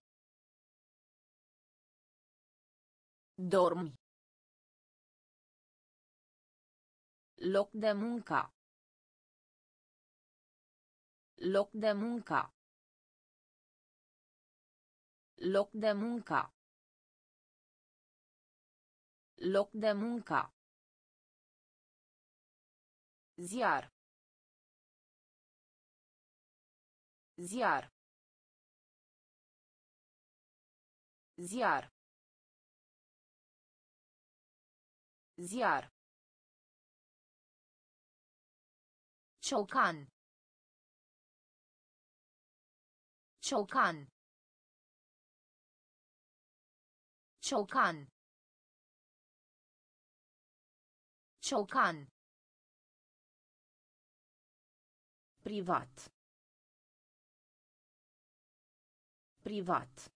Dormi. Loc de muncă. Loc de muncă. Loc de muncă. Loc de muncă. Ziar. Ziar. Ziar. Ziar. Ciocan. Ciocan. Ciocan. Ciocan. Privat. Privat.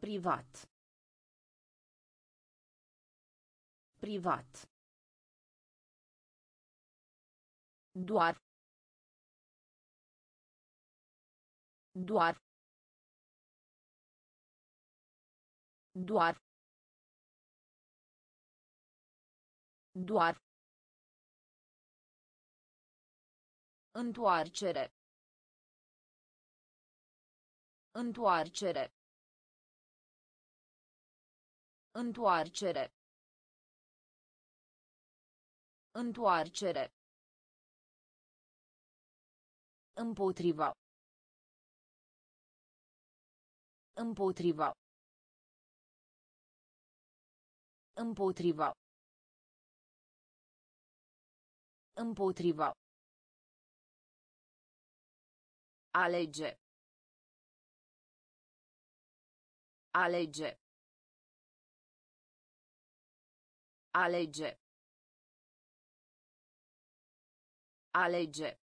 Privat. Privat. Doar. Doar. Doar. Doar. Întoarcere. Întoarcere. Întoarcere. Întoarcere. Împotriva. Împotriva. Împotriva. Împotriva. Alege. Alege. Alege. Alege.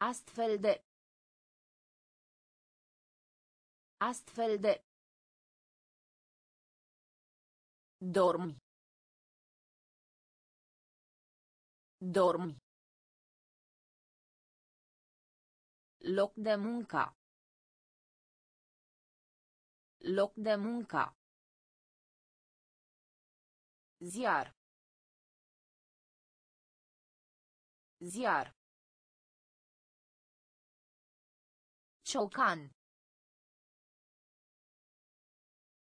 Astfel de. Astfel de. Dormi. Dormi. Loc de muncă. Loc de muncă. Ziar. Ziar. Ciocan.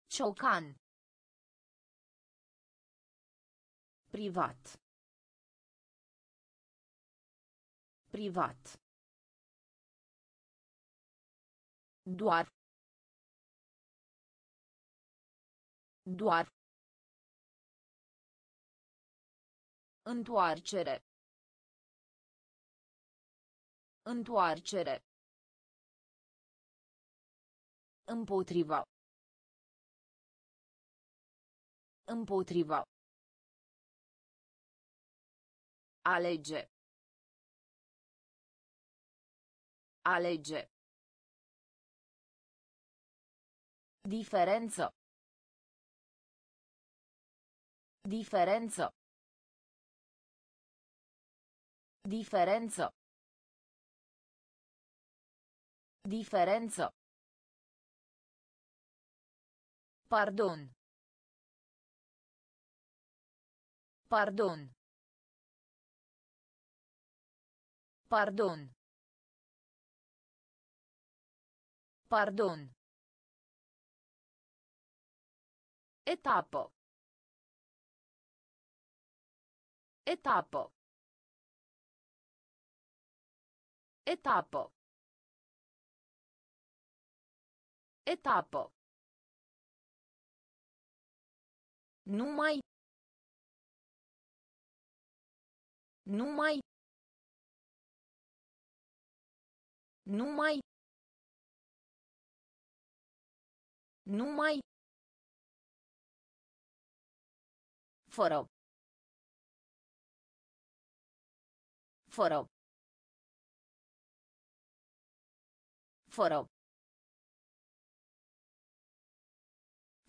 Ciocan. Privat. Privat. Doar. Doar. Întoarcere. Întoarcere. Împotriva. Împotriva. Alege. Alege. Diferență. Diferență. Diferență. Diferență. Pardon. Pardon. Pardon. Pardon. Etapă. Etapă. Etapă. Etapă. Numai. Numai. Numai. Numai. Fără. Fără. Fără.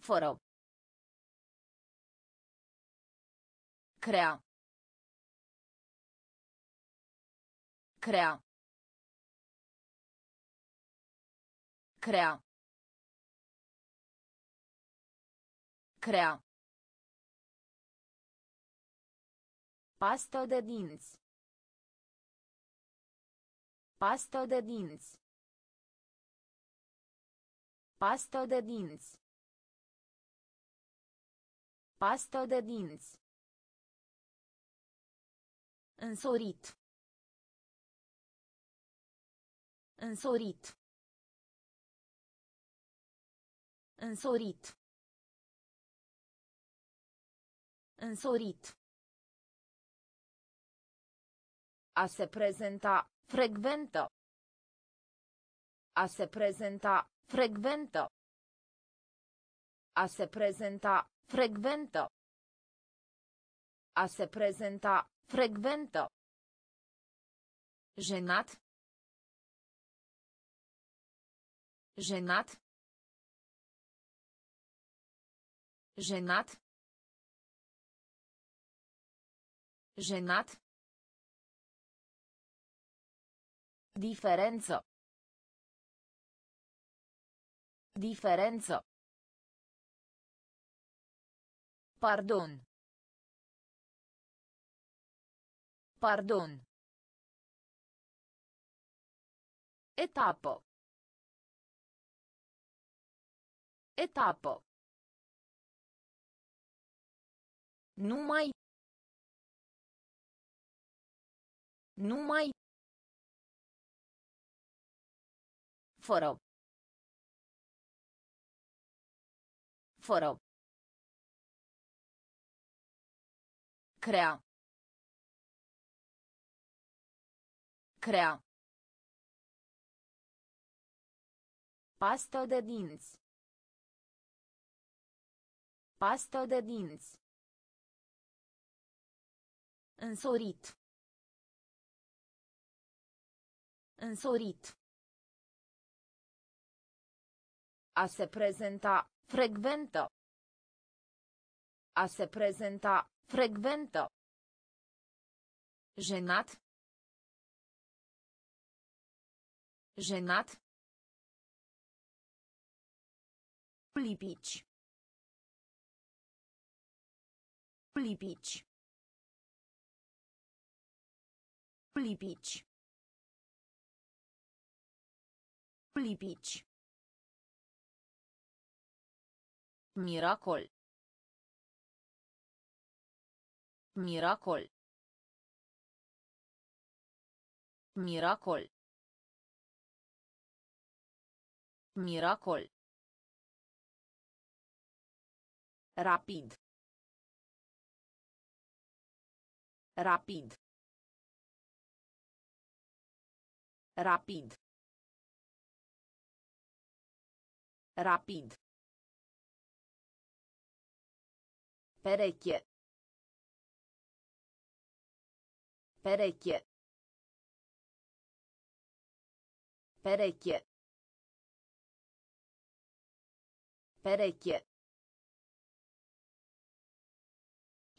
Fără. Crea. Crea. Crea. Crea. Pastă de dinți. Pastă de dinți. Pastă de dinți. Pastă de dinți. Însorit. Însorit. Însorit. Însorit. A se prezenta, frecventă. A se prezenta, frecventă. A se prezenta, frecventă. A se prezenta, frecventă. Jenat. Jenat. Jenat. Jenat. Diferență. Diferență. Pardon. Pardon. Etapă. Etapă. Numai. Numai. Fără. Fără. Crea. Crea. Pastă de dinți. Pastă de dinți. Însorit. Însorit. A se prezenta, frecventă. A se prezenta, frecventă. Jenat. Jenat. Lipici. Lipici. Lipici. Lipici. Miracol. Miracol. Miracol. Miracol. Rapid. Rapid. Rapid. Rapid. Perecchie. Perecchie. Perecchie. Perecchie.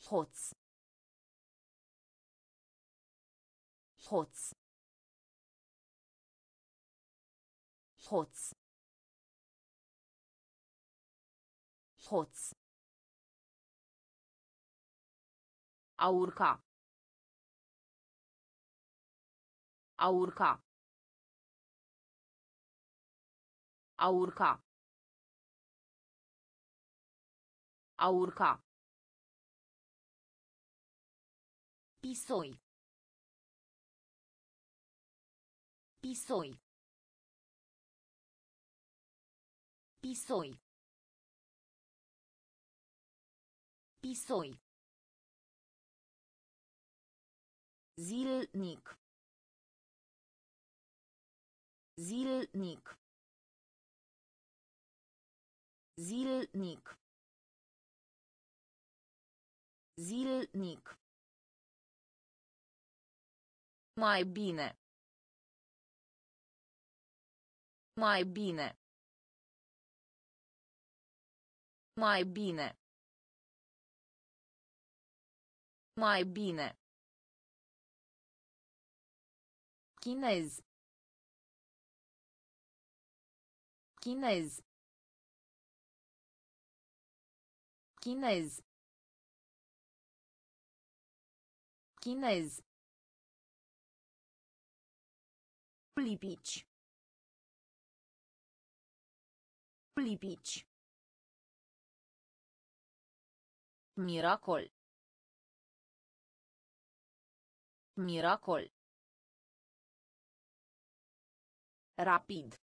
Hoț. Hoț. Hoț. Hoț. A urca. A urca. A urca. A urca. Pisoi. Pisoi. Pisoi. Pisoi. Zilnic. Zilnic. Zilnic. Zilnic. Mai bine. Mai bine. Mai bine. Mai bine. Chinez. Chinez. Chinez. Chinez. Lipici. Lipici. Miracol. Miracol. Rapid.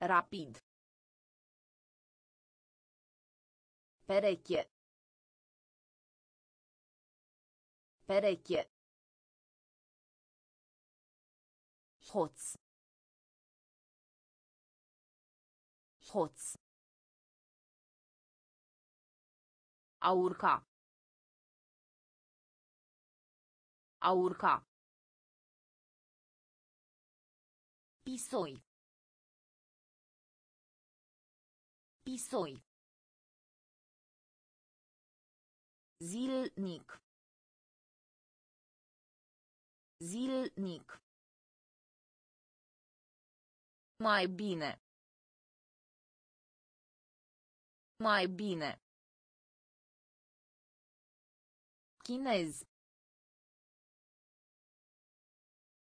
Rapid. Perecchie. Perecchie. Hoț. Hoț. A urca. A urca. Pisoi. Pisoi. Zilnic. Zilnic. Mai bine. Mai bine. Chinez.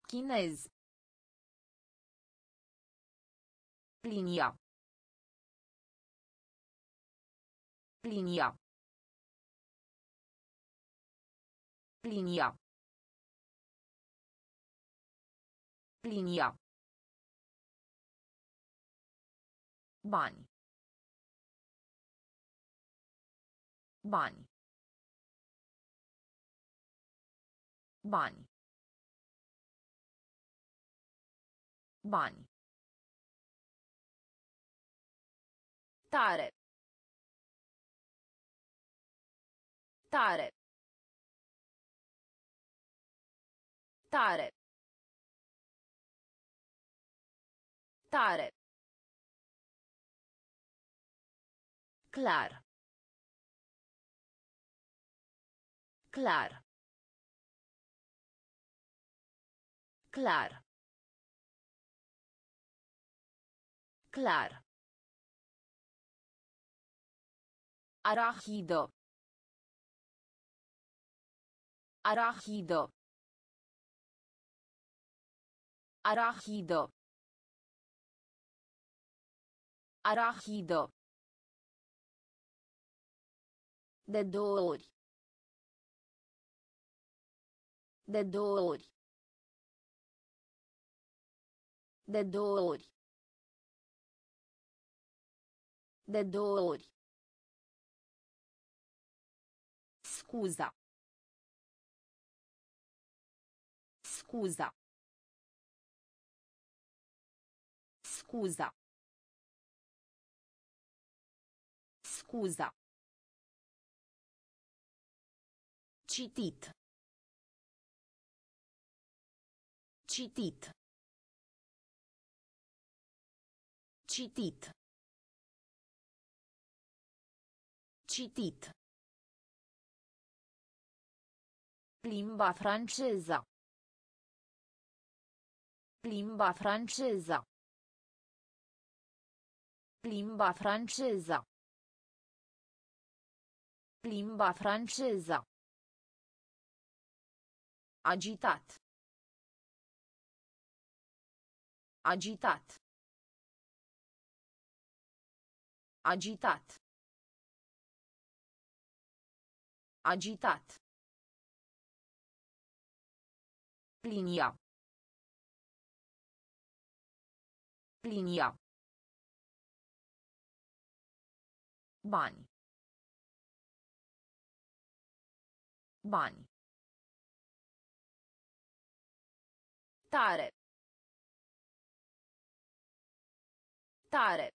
Chinez. Linia. Linia. Linia. Linia. Bani. Bani. Bani. Bani. Tare. Tare. Tare. Tare. Clar. Clar. Clar. Clar. Arachido. Arachido. Arachido. Arachido. De două ori. De două ori. De două ori. De două ori. Scuza. Scuza. Scuza. Scuza. Citit. Citit. Citit. Citit. Limba franceza. Limba franceza. Limba franceza. Limba franceza. Agitat. Agitat. Agitat. Agitat. Linia. Linia. Bani. Bani. Tare. Tare.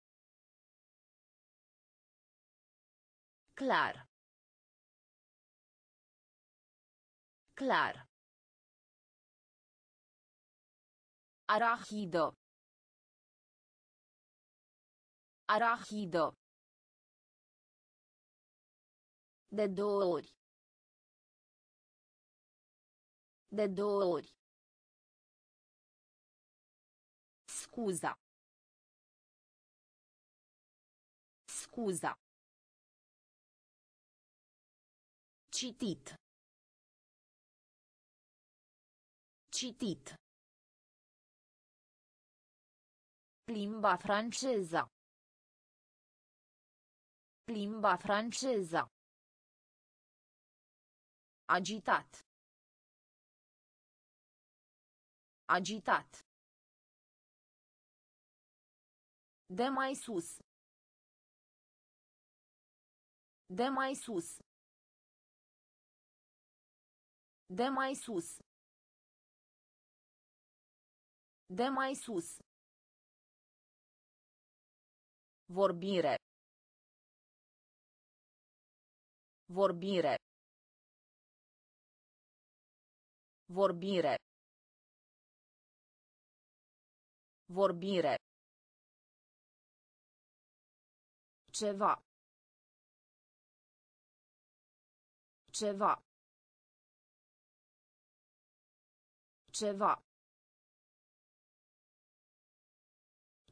Clar. Clar. Arahido. Arahido. De două ori. De două ori. Scuza. Scuza. Citit. Citit. Limba franceză. Limba franceză. Agitat. Agitat. De mai sus. De mai sus. De mai sus. De mai sus. Vorbire. Vorbire. Vorbire. Vorbire. Ceva. Ceva. Ceva.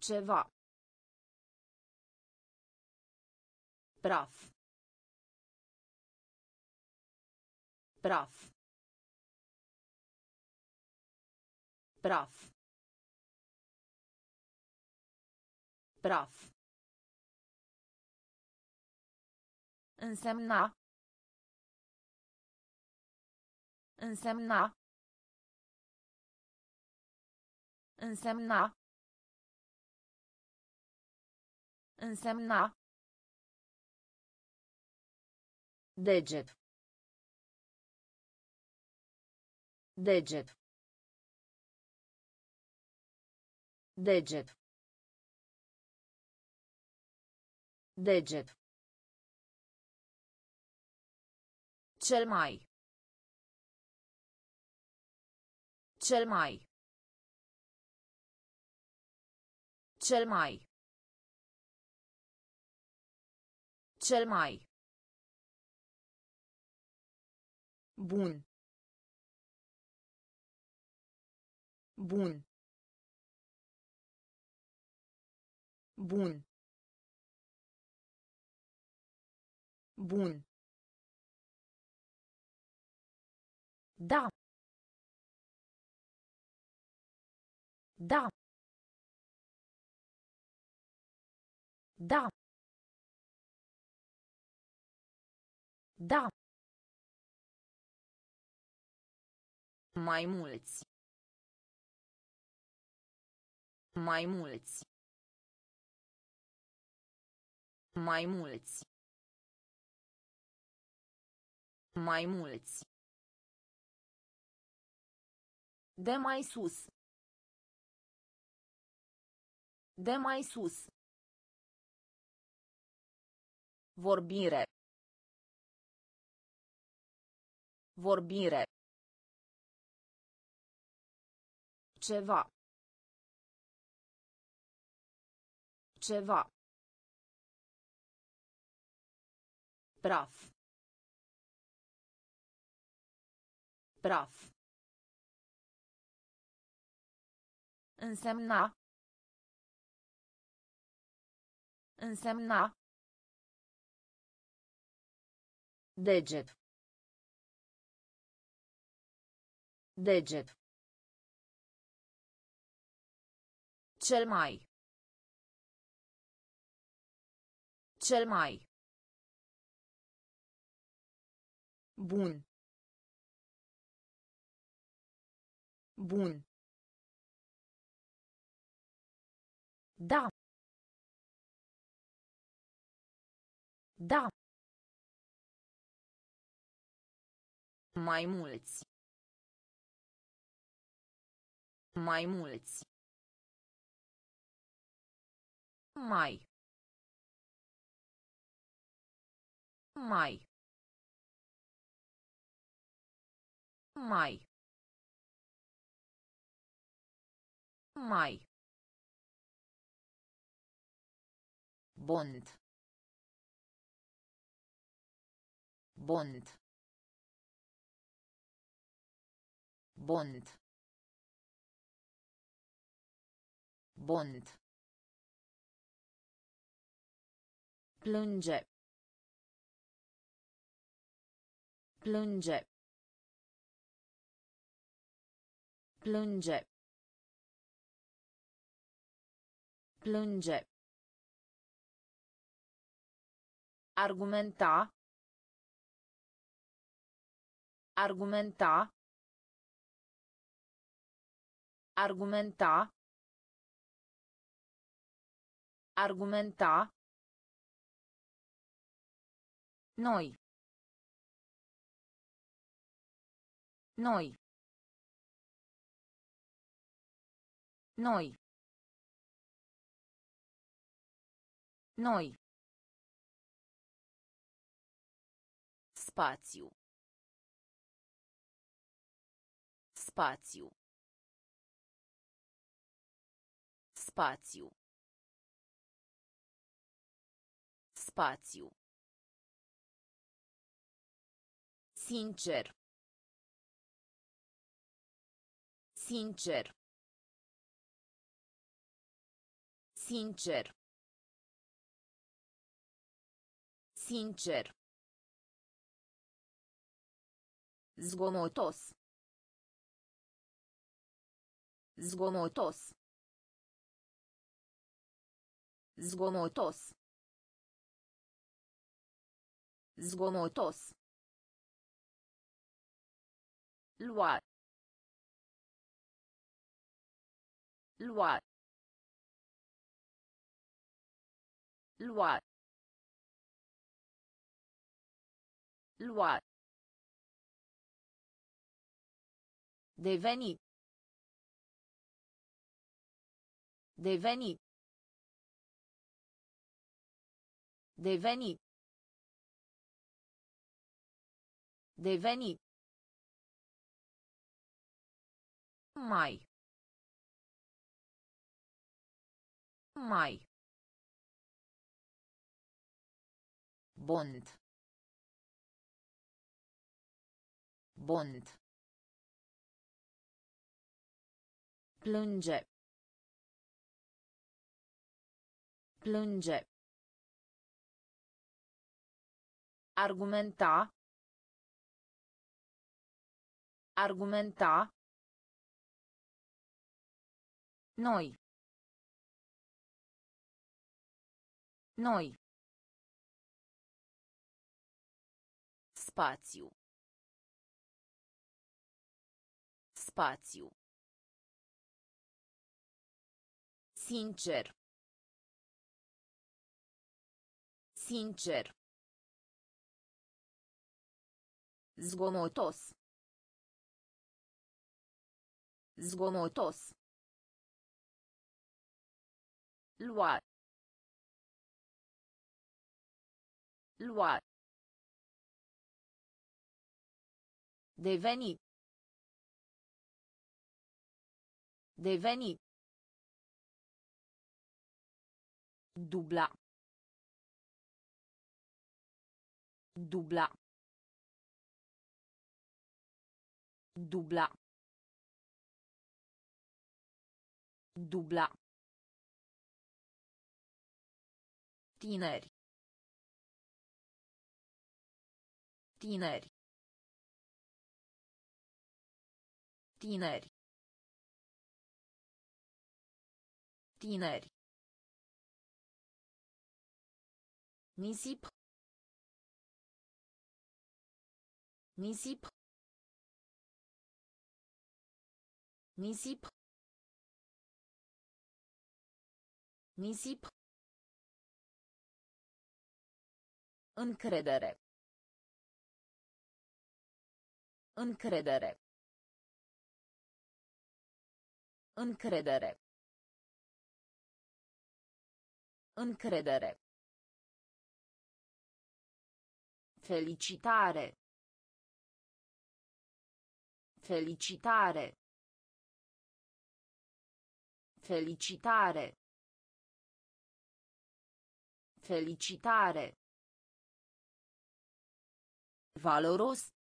Ceva. Praf. Praf. Praf. Praf. Însemna. Însemna. Însemna. Însemna. Deget. Deget. Deget. Deget. Cel mai. Cel mai. Cel mai. Cel mai. Bun. Bun. Bun. Bun. Da. Da. Da. Da. Mai mulți. Mai mulți. Mai mulți. Mai mulți. De mai sus. De mai sus. Vorbire. Vorbire. Ceva. Ceva. Praf. Praf. Însemna. Însemna. Deget. Deget. Cel mai. Cel mai. Bun. Bun. Da. Da. Mai mulți. Mai mulți. Mai. Mai. Mai. Mai. Bond. Bond. Bond. Bond. Plânge. Plânge. Plânge. Plânge. Argumenta. Argumenta. Argumenta. Argumenta. Noi. Noi. Noi. Noi. Spațiu. Spațiu. Spațiu. Spațiu. Sincer. Sincer. Sincer. Sincer. Zgomotos. Zgomotos. Zgomotos. Zgomotos. Lua. Lua. Lua. Lua. Deveni. Deveni. Deveni. Deveni. Mai. Mai. Bond. Bond. Plânge. Plânge. Argumenta. Argumenta. Noi. Noi. Spațiu. Spațiu. Sincer. Sincer. Zgomotos. Zgomotos. Lua. Lua. Deveni. Deveni. Dubla. Dubla. Dubla. Dubla. Tineri. Tineri. Tineri. Tineri. Nisip. Nisip. Nisip. Nisip. Încredere. Încredere. Încredere. Încredere. Felicitare. Felicitare. Felicitare. Felicitare. Valoros.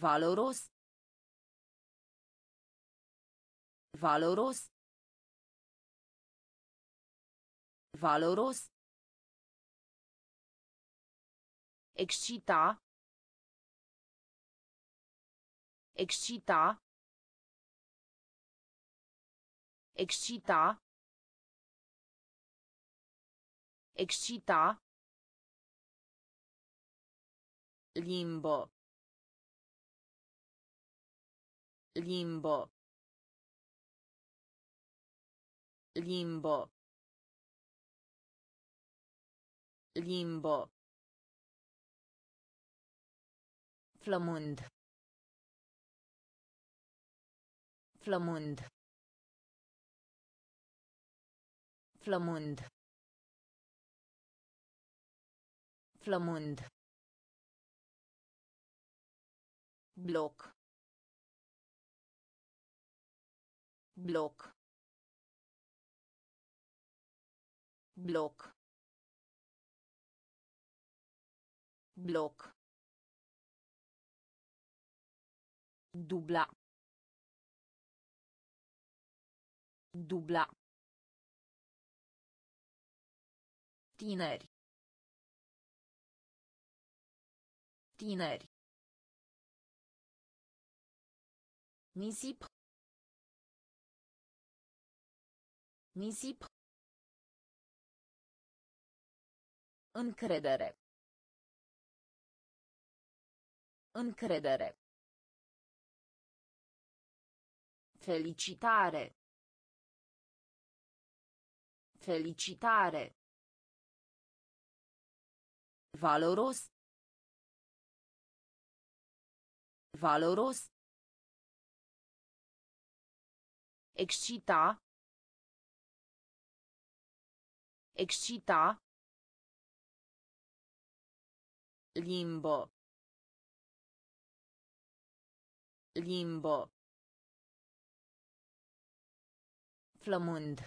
Valoros. Valoros. Valoros. Excita. Excita. Excita. Excita. Limbo. Limbo. Limbo. Limbo. Flămând. Flămând. Flămând. Flămând. bloc bloc bloc bloc dubla dubla tineri tineri Nisip. Nisip. Încredere. Încredere. Felicitare. Felicitare. Valoros. Valoros. Excita. Excita. Limbo. Limbo. Flămând.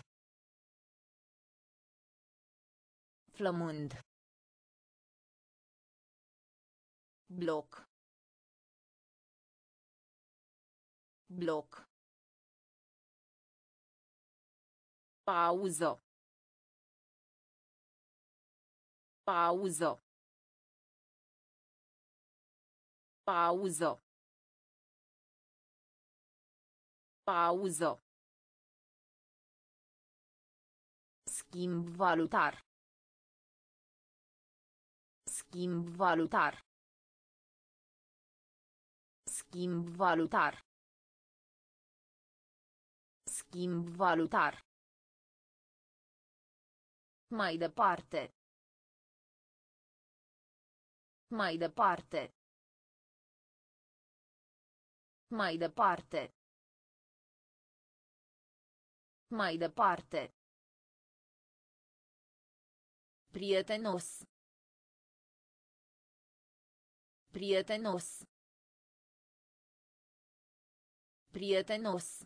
Flămând. Bloc. Bloc. Pauză. Pauză. Pauză. Pauză. Schimb valutar. Schimb valutar. Schimb valutar. Schimb valutar. Mai departe. Mai departe. Mai departe. Mai departe. Prietenos. Prietenos. Prietenos.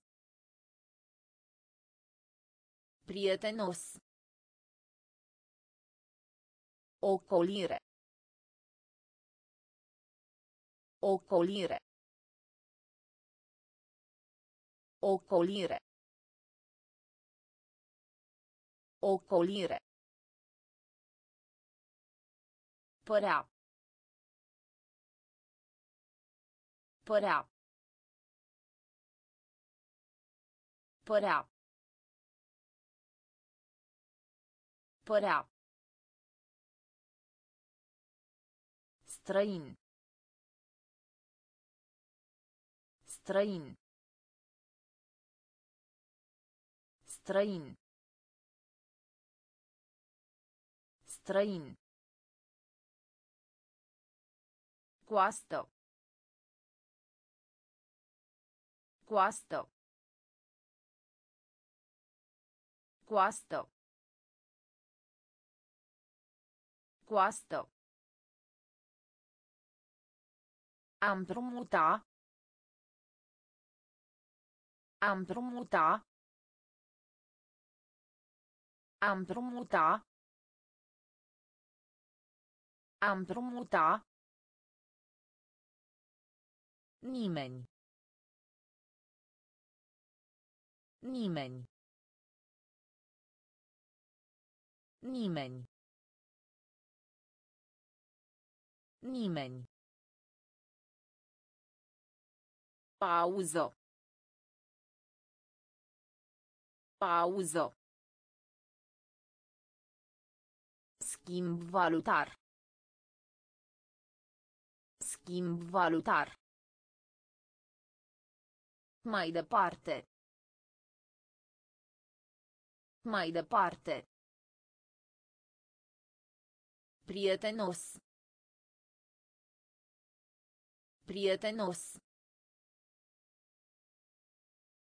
Prietenos. Ocolire. Ocolire. Ocolire. Ocolire. Părea. Părea. Părea. Părea. Străin. Străin. Străin. Străin. Coastă. Coastă. Coastă. Coastă. Am împrumuta. Am împrumuta. Am împrumuta. Am împrumuta. Nimeni. Nimeni. Nimeni. Nimeni. Pauză. Pauză. Schimb valutar. Schimb valutar. Mai departe. Mai departe. Prietenos. Prietenos.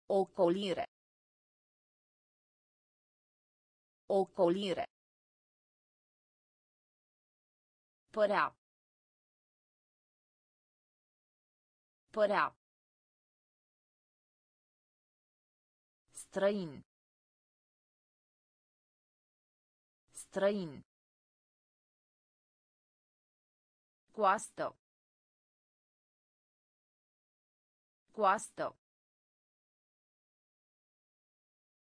Ocolire. Ocolire. Părea. Părea. Străin. Străin. Coastă. Coastă.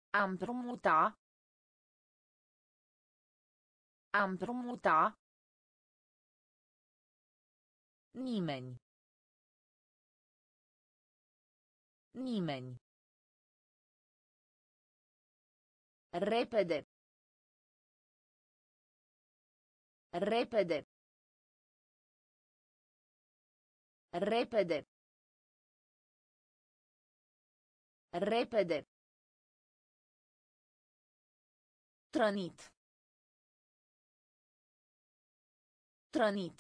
Am împrumuta. Am împrumuta. Nimeni. Nimeni. Repede. Repede. Repede. Repede. Trănit. Trănit.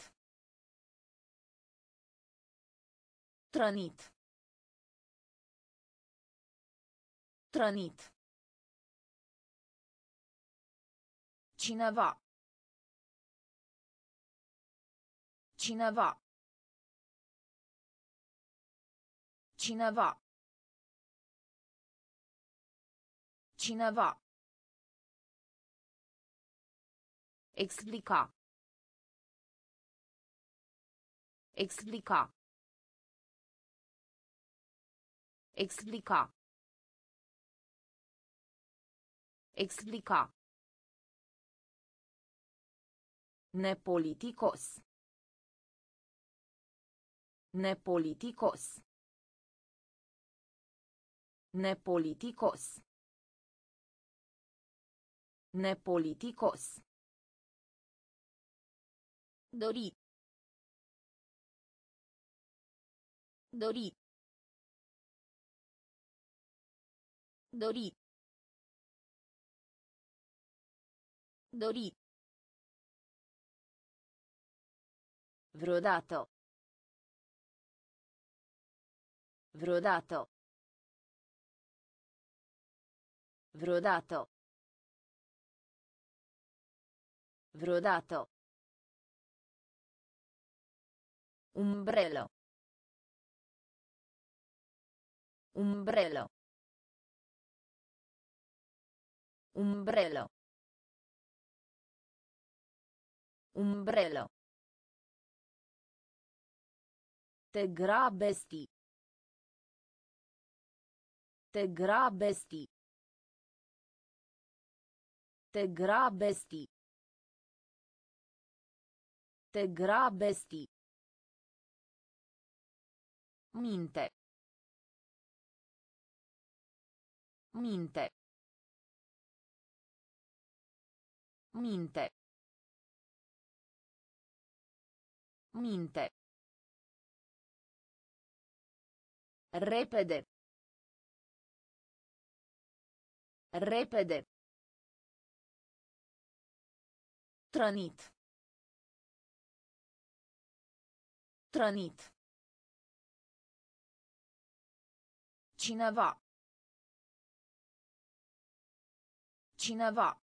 Trănit. Trănit. Cineva. Cineva. Cineva. Cineva. Explica. Explica. Explica. Explica. Nepoliticos. Nepoliticos. Nepoliticos. Nepoliticos. Dori. Dori. Dori. Dorì. Brodato. Brodato. Brodato. Brodato. Umbrello. Umbrello. Umbrello. Umbrello. Te grabesti. Te grabesti. Te grabesti. Te grabesti. Minte. Minte. Minte. Minte. Repede. Repede. Trănit. Trănit. Cineva. Cineva.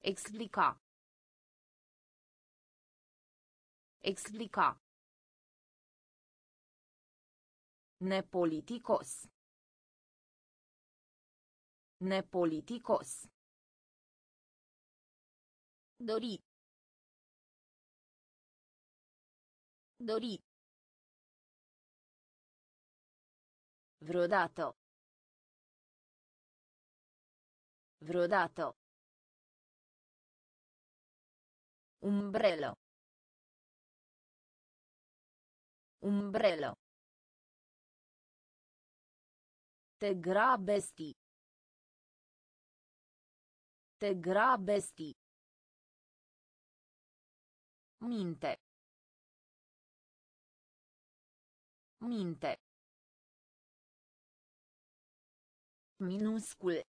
Explica. Explica. Nepoliticos. Nepoliticos. Dori. Dori. Vrodato. Vrodato. Umbrello. Umbrello. Te grabesti. Te grabesti. Minte. Minte. Minuscul.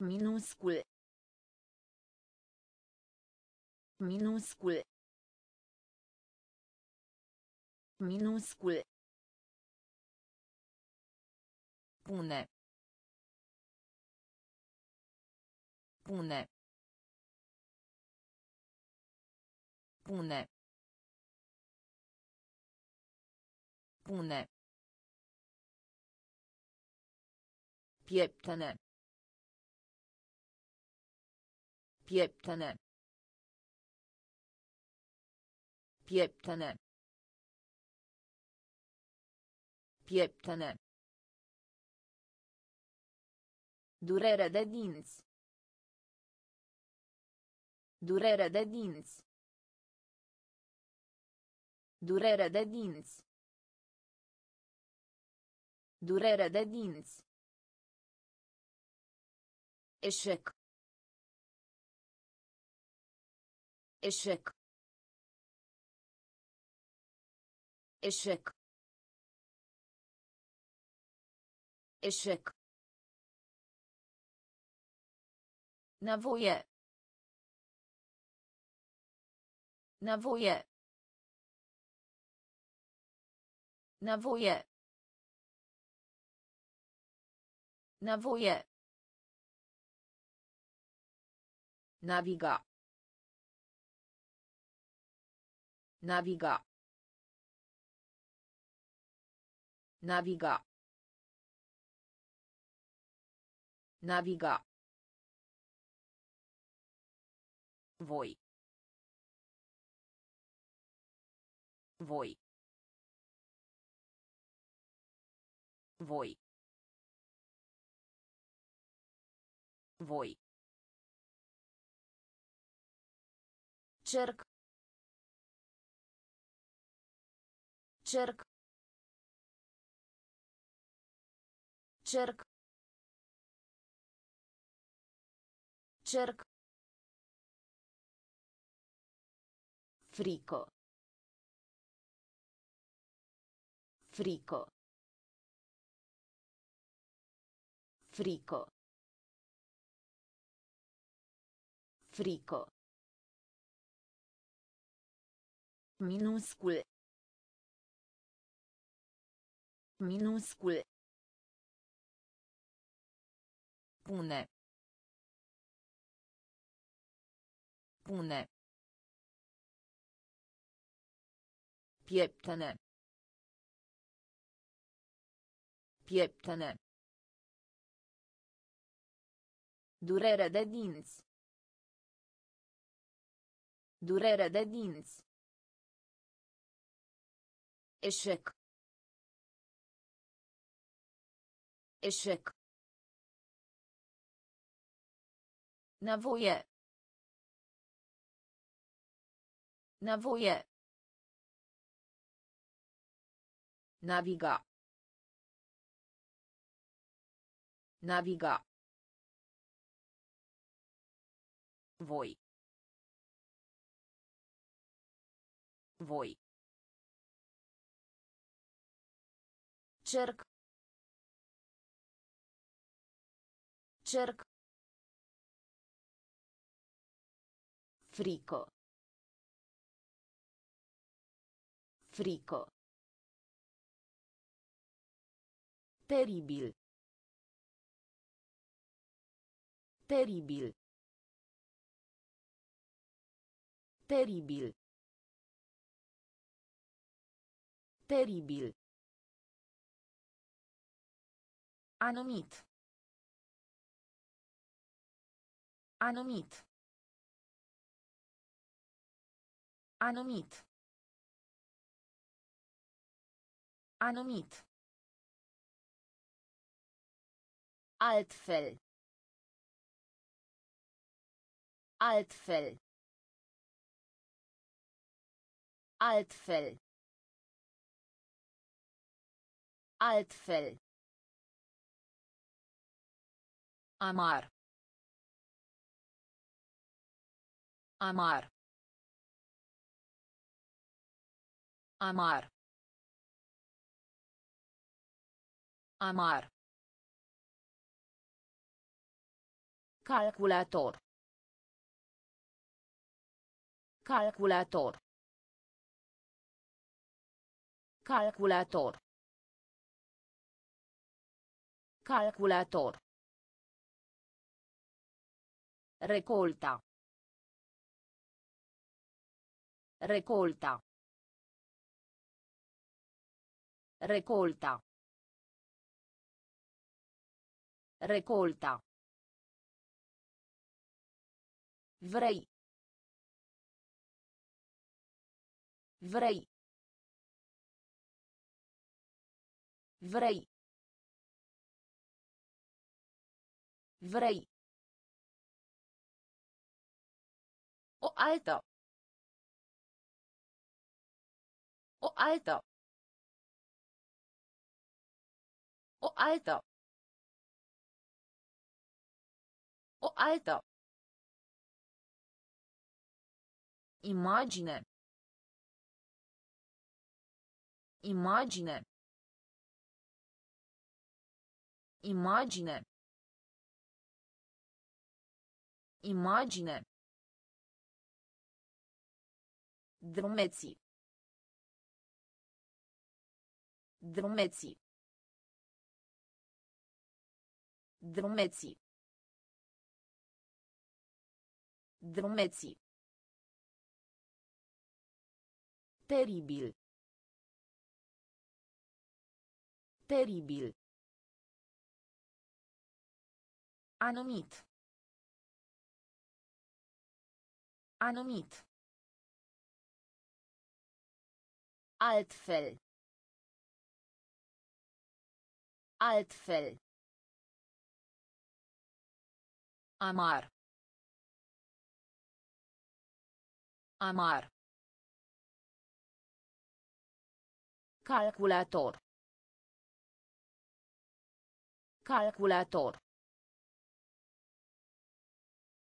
Minuscul. Minuscul. Minuscul. Pune. Pune. Pune. Pune. Pieptene. Pieptene. Pieptene. Pieptene. Durere de dinți. Durere de dinți. Durere de dinți. Durere de dinți. Eșec. Eșec. Eșec. Eșec. Nevoie. Nevoie. Nevoie. Nevoie. Naviga. Naviga. Naviga. Naviga. Voi. Voi. Voi. Voi. Cerc. Cerc. Cerc. Cerc. Frico. Frico. Frico. Frico. Minuscul. Minuscul. Pune. Pune. Pieptene. Pieptene. Durere de dinți. Durere de dinți. Eșec. Eșec. Nevoie. Nevoie. Naviga. Naviga. Voi. Voi. Cerc. Cerc. Frico. Frico. Teribil. Teribil. Teribil. Teribil. Anumit. Anumit. Anumit. Anumit. Altfel. Altfel. Altfel. Altfel. Amar. Amar. Amar. Amar. Calculator. Calculator. Calculator. Calculator. Recolta. Recolta. Recolta. Recolta. Vrei. Vrei. Vrei. Vrei. O altă. O altă. O altă. O altă. Imagine. Imagine. Imagine. Imagine. Drumeții. Drumeții. Drumeții. Drumeții. Teribil. Teribil. Anumit. Anumit. Altfel. Altfel. Amar. Amar. Calculator. Calculator.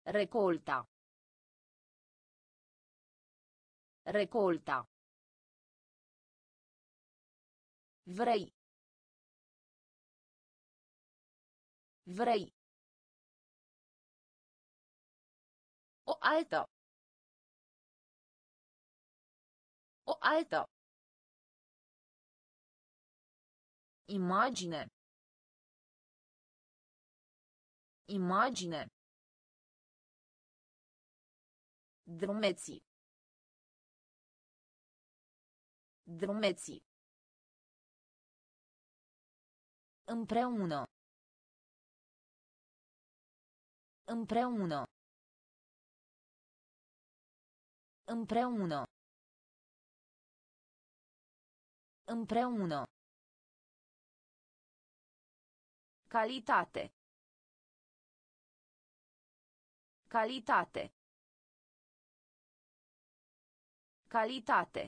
Recolta. Recolta. Vrei. Vrei. O altă. O altă. Imagine. Imagine. Drumeții. Drumeții. Împreună. Împreună. Împreună. Împreună. Calitate. Calitate. Calitate.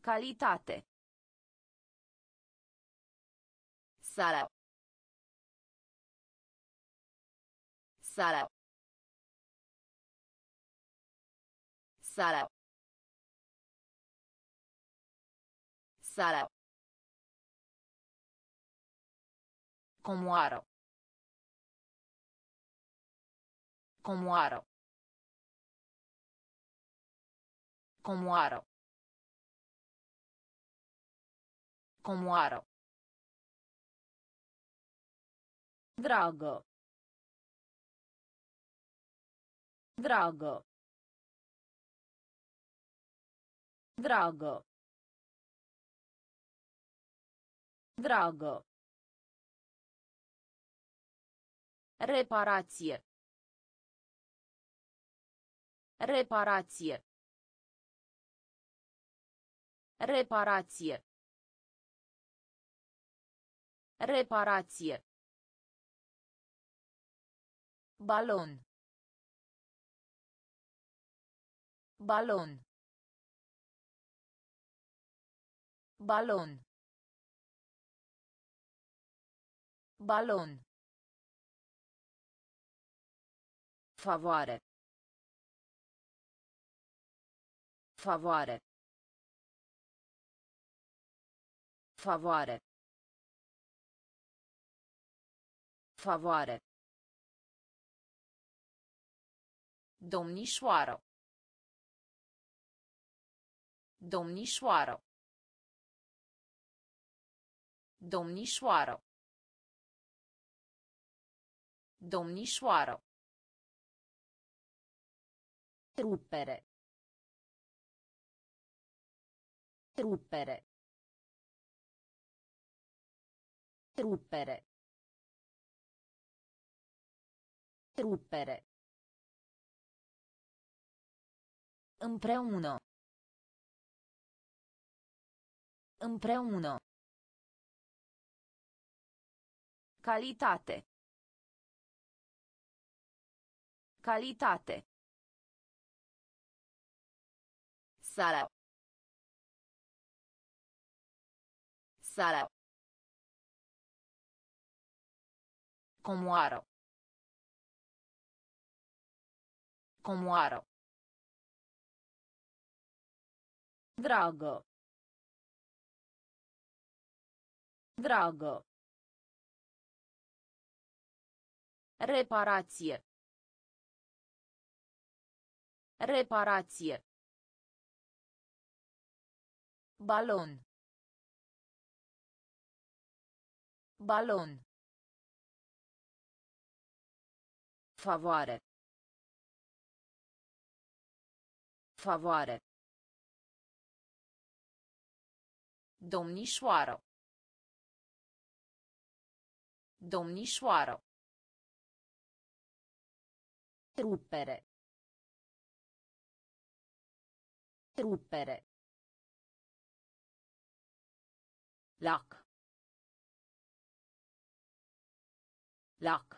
Calitate. Sala. Sala. Sala. Sala. Comoară. Comoară. Comoară. Comoară. Dragă. Dragă. Dragă. Dragă. Reparație. Reparație. Reparație. Reparație. Balon. Balon. Balon. Balon. Favoare. Favoare. Favoare. Favoare. Domnișoară. Domnișoară. Domnișoară. Domnișoară. Rupere. Rupere. Rupere. Rupere. Împreună. Împreună. Calitate. Calitate. Sala. Sala. Comoară. Comoară. Dragă. Dragă. Reparație. Reparație. Balon. Balon. Favoare. Favoare. Domnișoară. Domnișoară. Rupere. Rupere. Lac. Lac.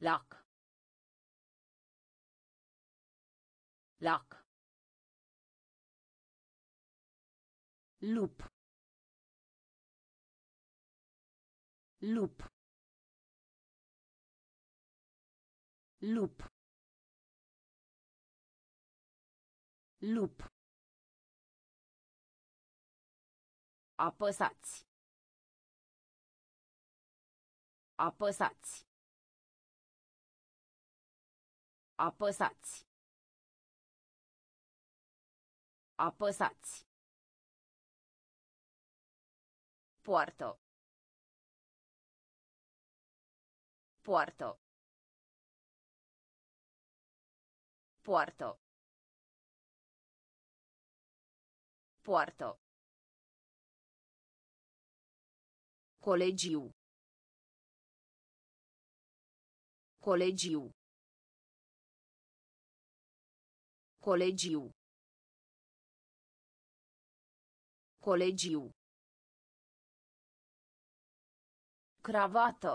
Lac. Lac. Lup. Lup. Lup. Lup. Apăsați. Apăsați. Apăsați. Apăsați. Poartă. Poartă. Poartă. Poartă. Colegiu. Colegiu. Colegiu. Colegiu. Cravată.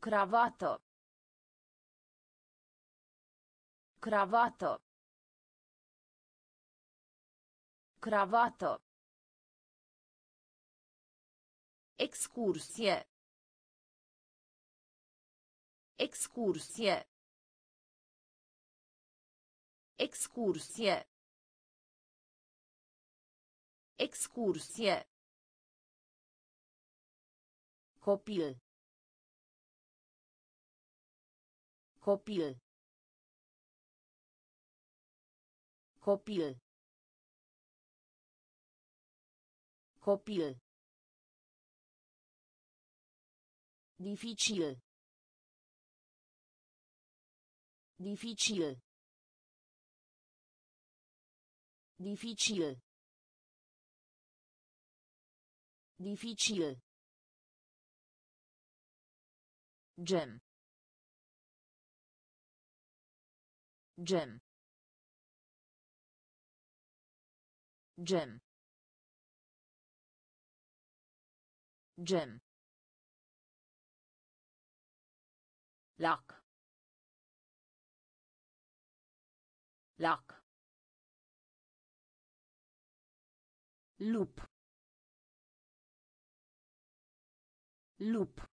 Cravată. Cravată. Cravată. Excursie. Excursie. Excursie. Excursie. Copil. Copil. Copil. Copil. Dificil. Dificil. Dificil. Dificil. Gem. Gem. Gem. Gem. Lac. Lac. Lup. Lup.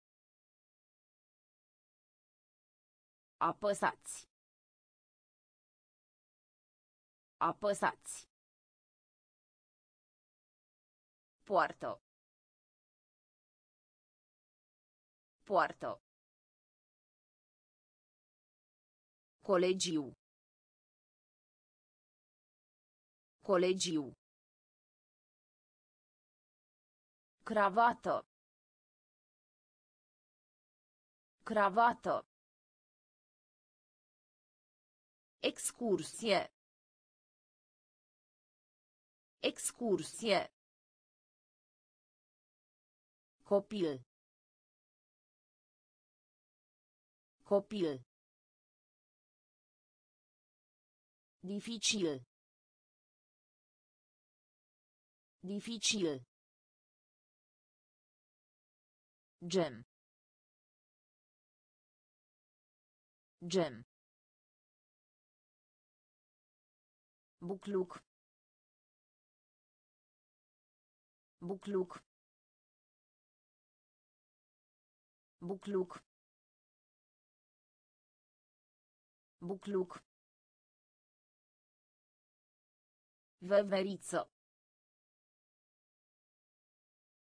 Apăsați. Apăsați. Poartă. Poartă. Colegiu. Colegiu. Cravată. Cravată. Excursie. Excursie. Copil. Copil. Dificil. Dificil. Gem. Gem. Bucluc. Bucluc. Bucluc. Bucluc. Veveriță.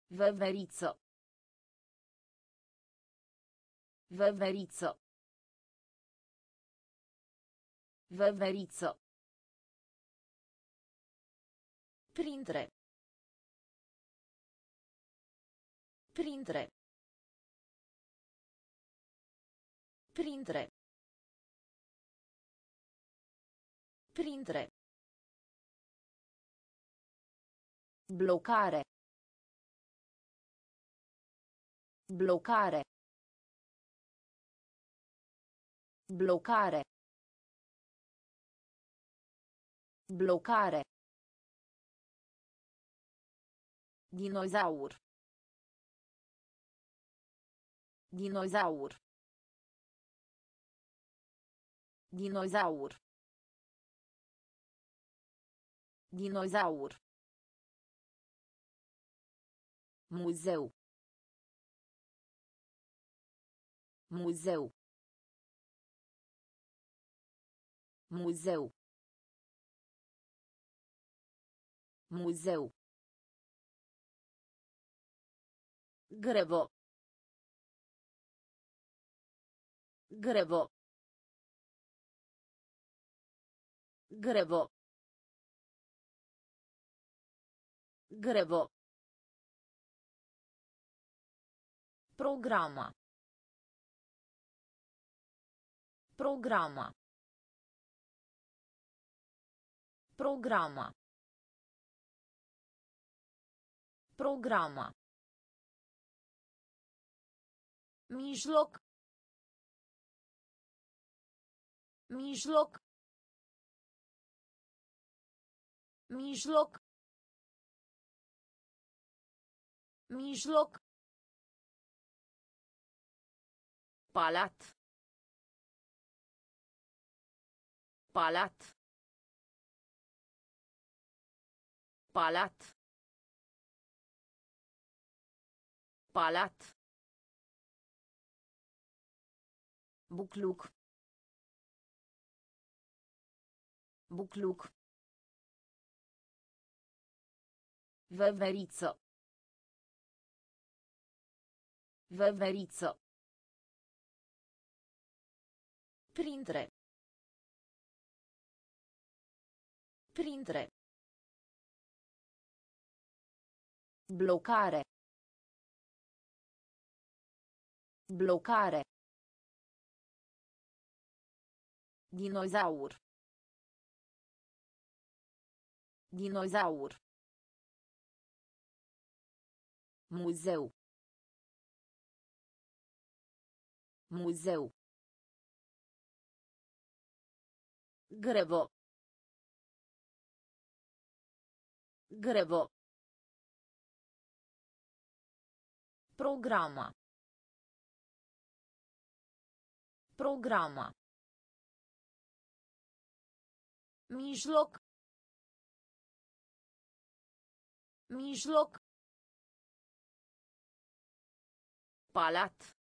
Veveriță. Veveriță. Veveriță. Printre. Printre. Printre. Printre. Blocare. Blocare. Blocare. Blocare. Dinozaur. Dinozaur. Dinozaur. Dinozaur. Muzeu. Muzeu. Muzeu. Muzeu. Grevo. Grevo. Grevo. Grevo. Programa. Programa. Programa. Programa. Mijloc. Mijloc. Mijloc. Mijloc. Palat. Palat. Palat. Palat. Bucluc. Bucluc. Veveriță. Veveriță. Printre. Printre. Blocare. Blocare. Dinozaur. Dinozaur. Muzeu. Muzeu. Grevo. Grevo. Programa. Programa. Mijloc. Mijloc. Palat.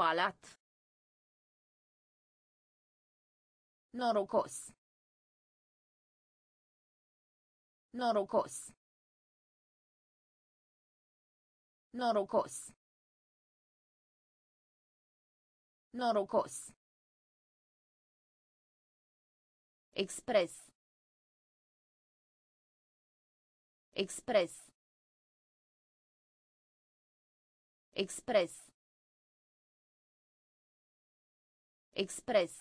Palat. Norocos. Norocos. Norocos. Norocos. Express. Express. Express. Express.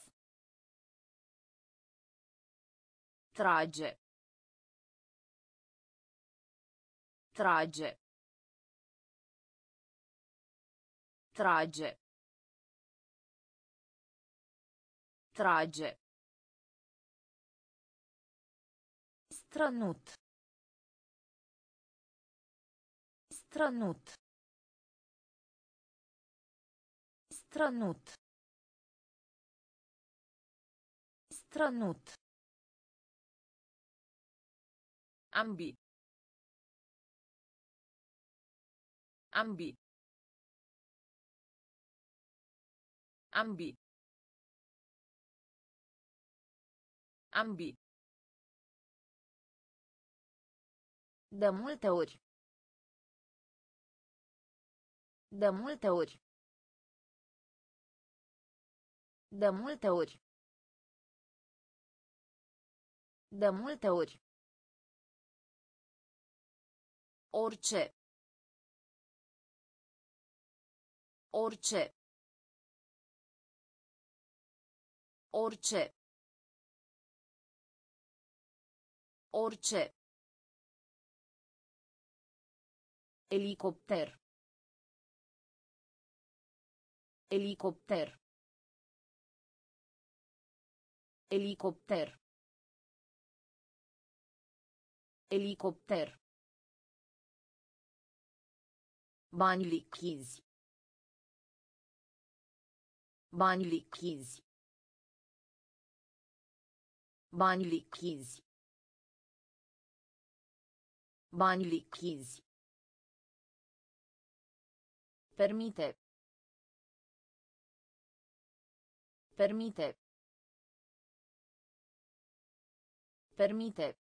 Trage. Trage. Trage. Trage. Strănut. Strănut. Strănut. Strănut. Ambi. Ambi. Ambi. Ambi. De multe ori. De multe ori. De multe ori. De multe ori. Orice. Orice. Orice. Orice. Elicopter. Elicopter. Elicopter. Elicopter. Bani lichizi. Bani lichizi. Bani lichizi. Bani lichizi. Permite. Permite. Permite.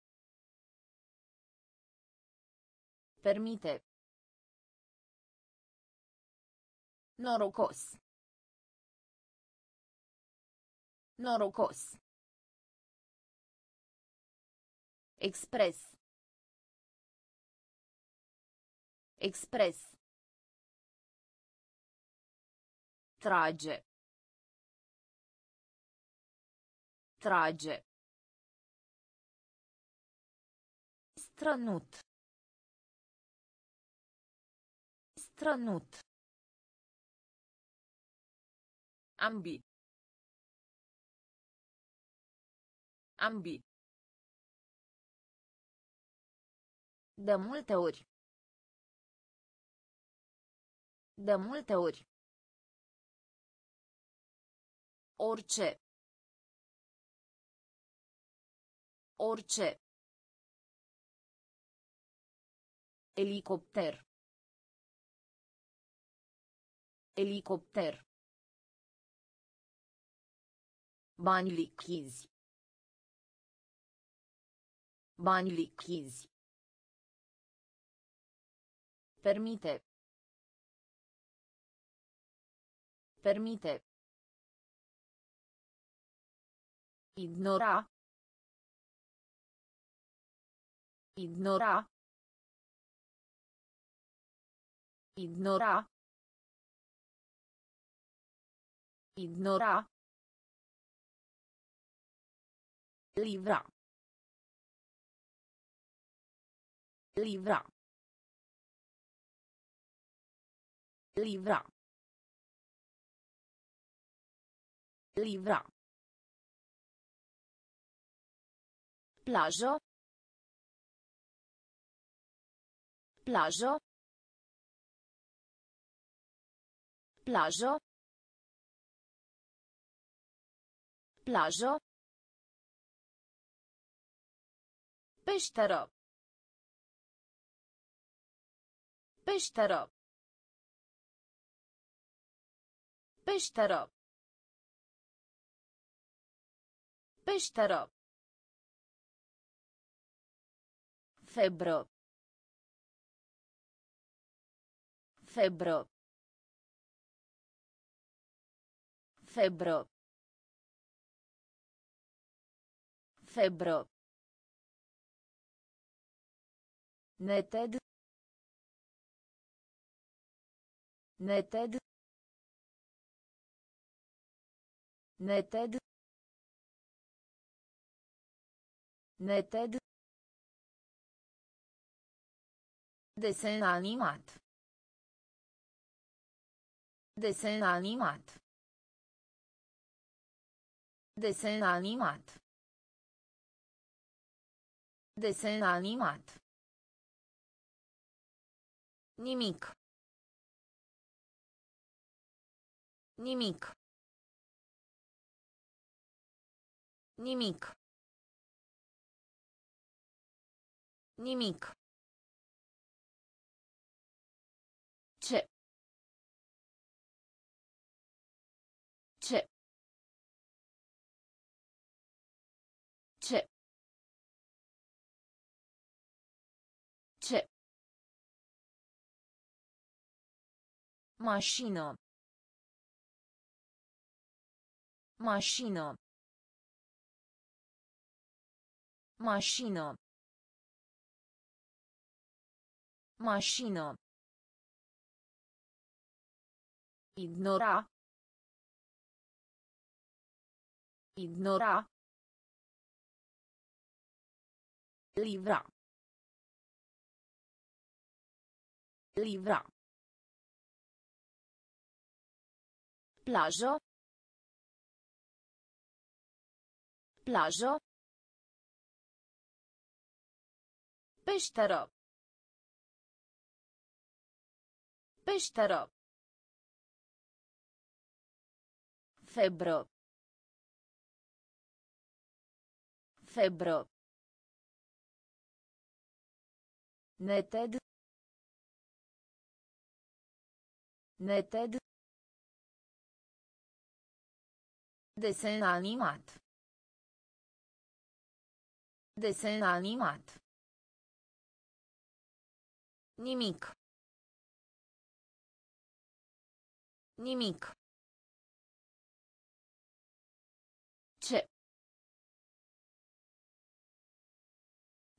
Permite. Norocos. Norocos. Express. Express. Trage. Trage. Strănut. Strănut. Ambi. Ambi. De multe ori. De multe ori. Orice. Orice. Elicopter. Elicopter. Bani lichizi. Bani lichizi. Permite. Permite. Ignora. Ignora. Ignora. Ignora. Livra. Livra. Livra. Livra. Plajă. Plajă. Plajă. Plajă. Peșteră. Peșteră. Peșteră. Peșteră. Febră. Febră. Febră. Febră. Neted. Neted. Neted. Neted. Desen animat. Desen animat. Desen animat. Desen animat. Nimic. Nimic. Nimic. Nimic. Mașină. Mașină. Mașină. Mașină. Ignora. Ignora. Livra. Livra. Plajă. Plajă. Peșteră. Peșteră. Febră. Febră. Neted. Neted. Desen animat. Desen animat. Nimic. Nimic. Ce.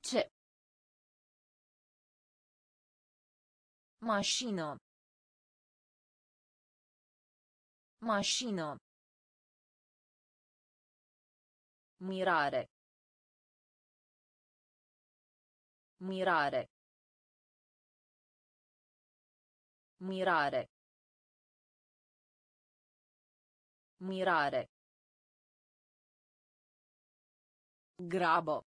Ce. Mașină. Mașină. Mirare. Mirare. Mirare. Mirare. Grabo.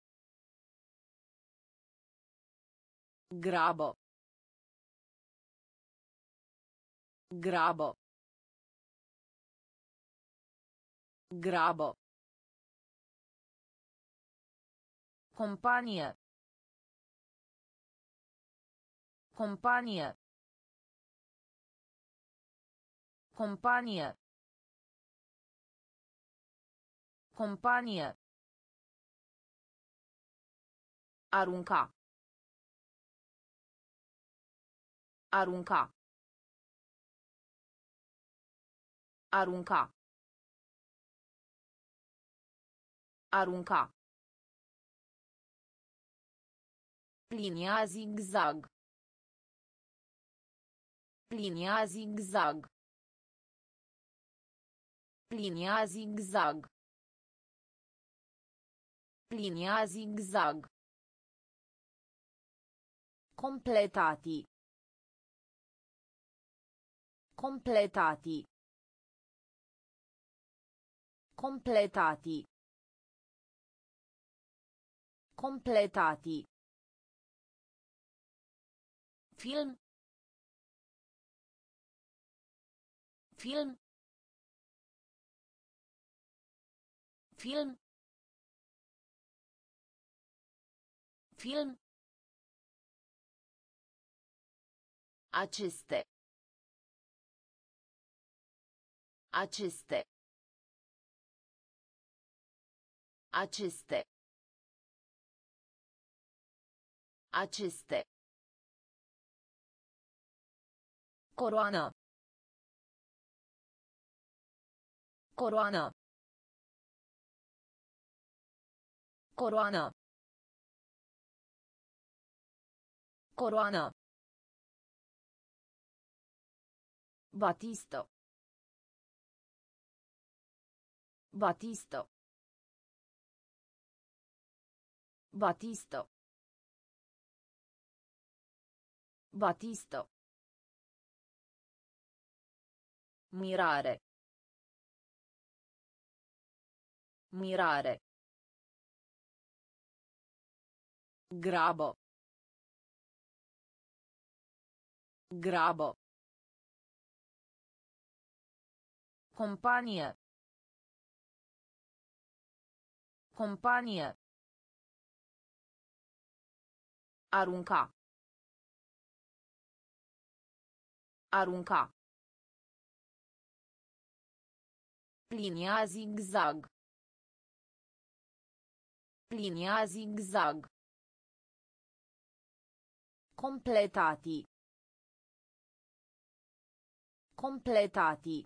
Grabo. Grabo. Grabo. Companie. Companie. Companie. Companie. Arunca. Arunca. Arunca. Arunca. Linia zigzag. Linia zigzag. Linia zigzag. Linia zigzag. Completati. Completati. Completati. Completati. Film. Film. Film. Film. Aceste. Aceste. Aceste. Aceste. Coroană. Coroană. Coroană. Coroană. Batisto. Batisto. Batisto. Batisto. Mirare. Mirare. Grabo. Grabo. Companie. Companie. Arunca. Arunca. Linia zigzag. Linia zigzag. Completati. Completati.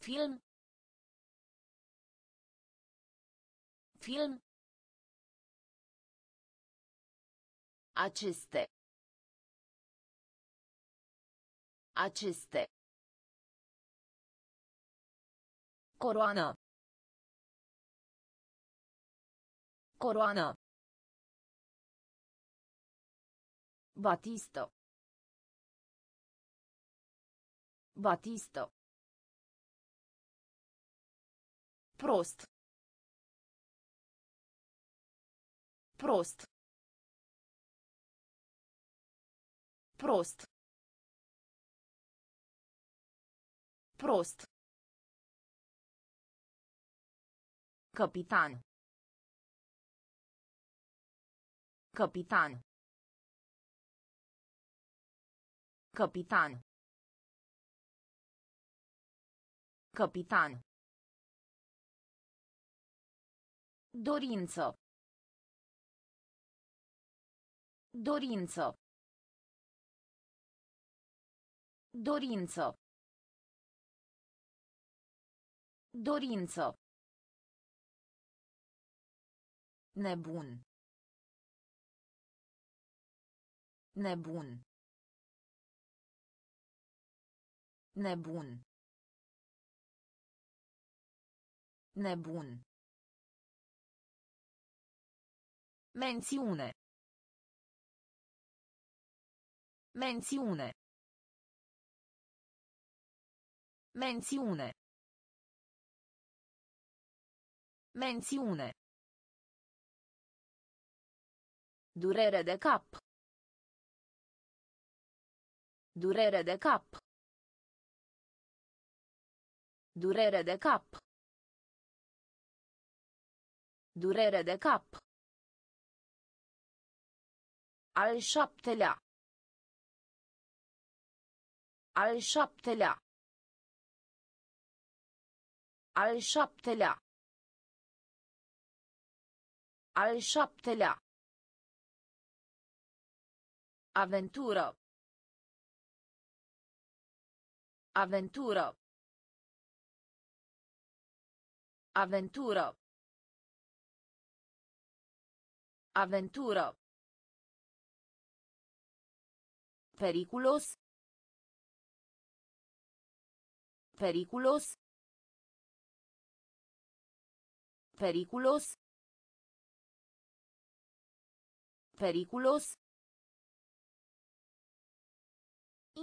Film. Film. Aceste. Aceste. Coroană. Coroană. Batisto. Batisto. Prost. Prost. Prost. Prost. Capitan. Capitan. Capitan. Capitan. Dorință. Dorință. Dorință. Dorință. Nebun. Nebun. Nebun. Nebun. Menzione. Menzione. Menzione. Menzione. Durere de cap. Durere de cap. Durere de cap. Durere de cap. Al șaptelea. Al șaptelea. Al șaptelea. Al șaptelea. Avventură. Avventură. Aventură. Aventură. Periculos. Periculos. Periculos. Periculos.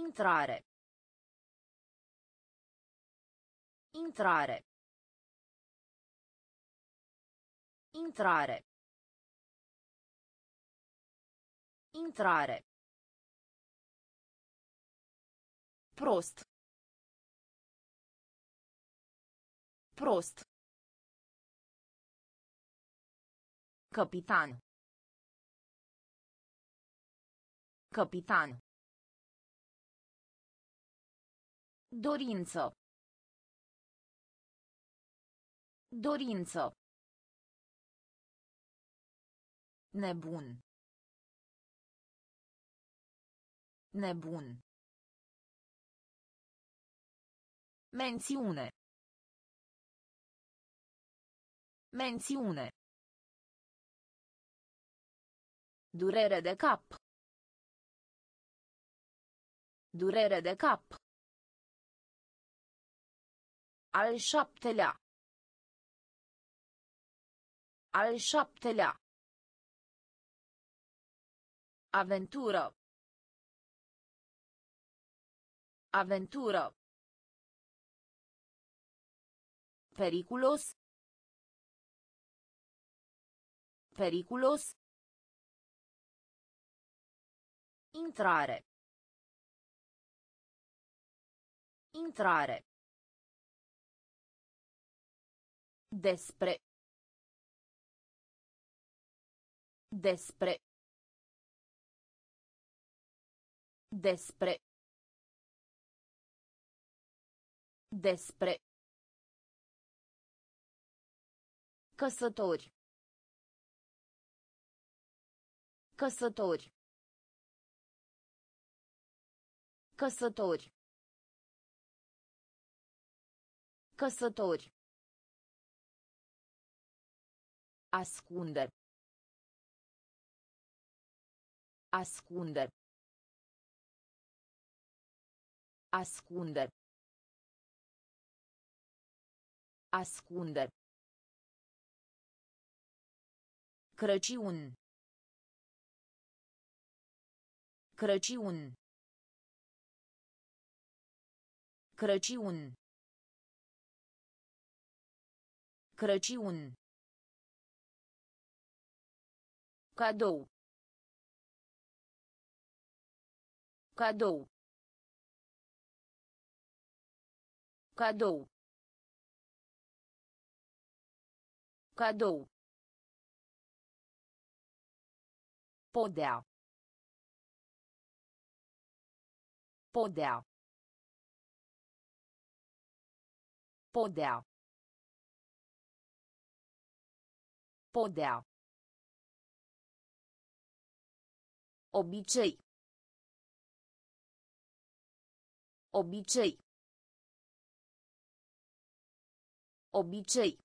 Intrare. Intrare. Intrare. Intrare. Prost. Prost. Capitan. Capitan. Dorință. Dorință. Nebun. Nebun. Mențiune. Mențiune. Durere de cap. Durere de cap. Al șaptelea. Al șaptelea. Aventură. Aventură. Periculos. Periculos. Intrare. Intrare. Despre. Despre. Despre. Despre. Căsători. Căsători. Căsători. Căsători. Ascunde. Ascunde. Ascunde. Ascunde. Crăciun. Crăciun. Crăciun. Crăciun. Cadou. Cadou. Cadou. Cadou. Podea. Podea. Podea. Podea. Obicei. Obicei. Obicei.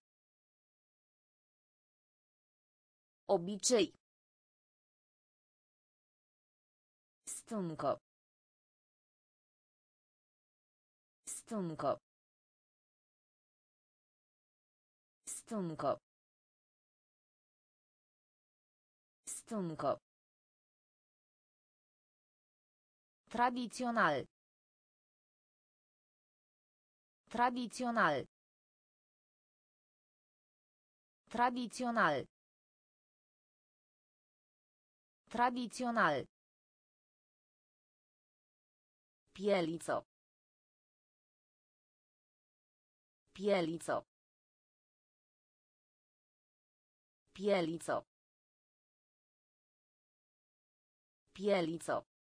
Obicei. Stâncă. Stâncă. Stâncă. Stâncă. Tradițional. Tradițional. Tradițional. Tradițional. Pieliță. Pieliță. Pieliță. Pieliță.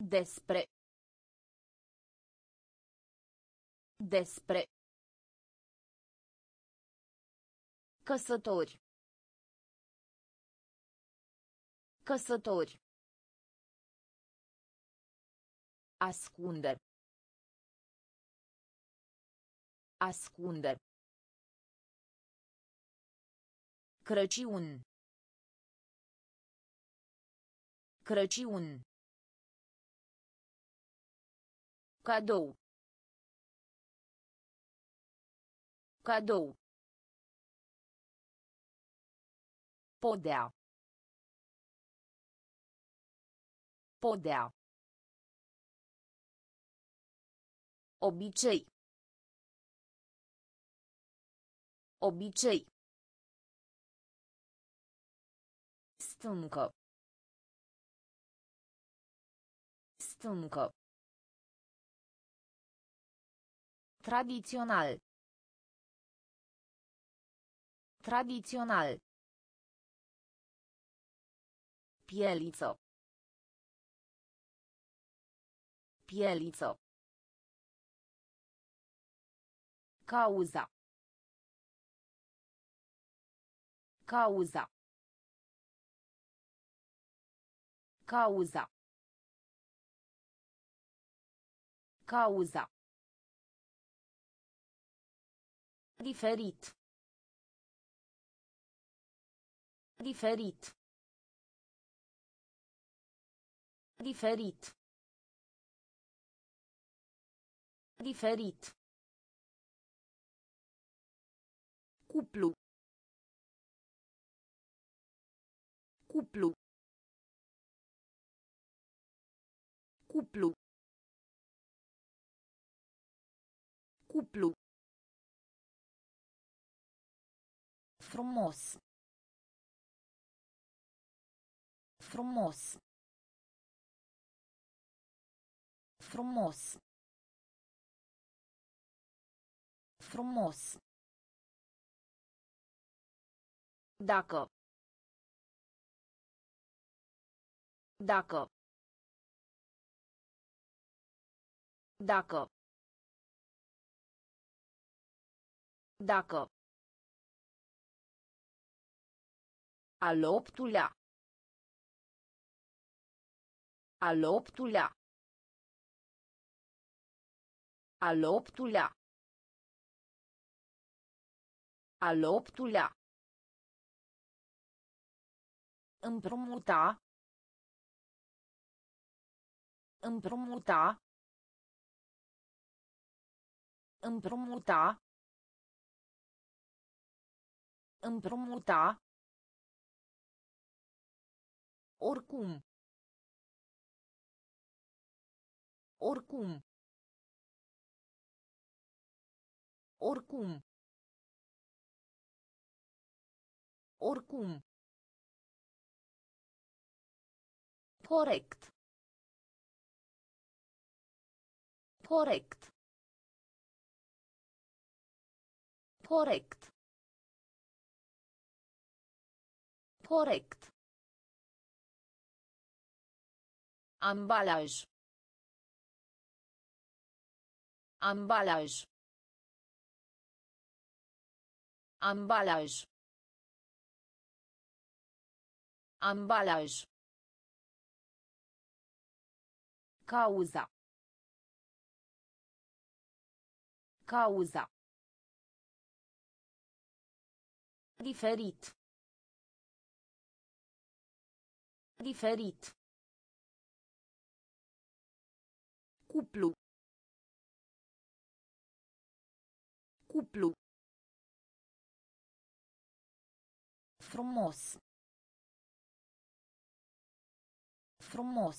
Despre. Despre. Căsători. Căsători. Ascunde. Ascunde. Crăciun. Crăciun. Cadou. Cadou. Podea. Podea. Obicei. Obicei. Stâncă. Stâncă. Tradițional. Tradițional. Pieliță. Pieliță. Cauza. Cauza. Cauza. Cauza. Diferit. Diferit. Diferit. Diferit. Cuplu. Cuplu. Cuplu. Cuplu. Frumos. Frumos. Frumos. Frumos. Dacă. Dacă. Dacă. Dacă. Al optulea. Al optulea. Al optulea. Al optulea. Împrumuta. Împrumuta. Împrumuta. Împrumuta. Oricum. Oricum. Oricum. Oricum. Corect. Corect. Corect. Corect. Ambalaj. Ambalaj. Ambalaj. Ambalaj. Cauza. Cauza. Diferit. Diferit. Cuplu. Cuplu. Frumos. Frumos.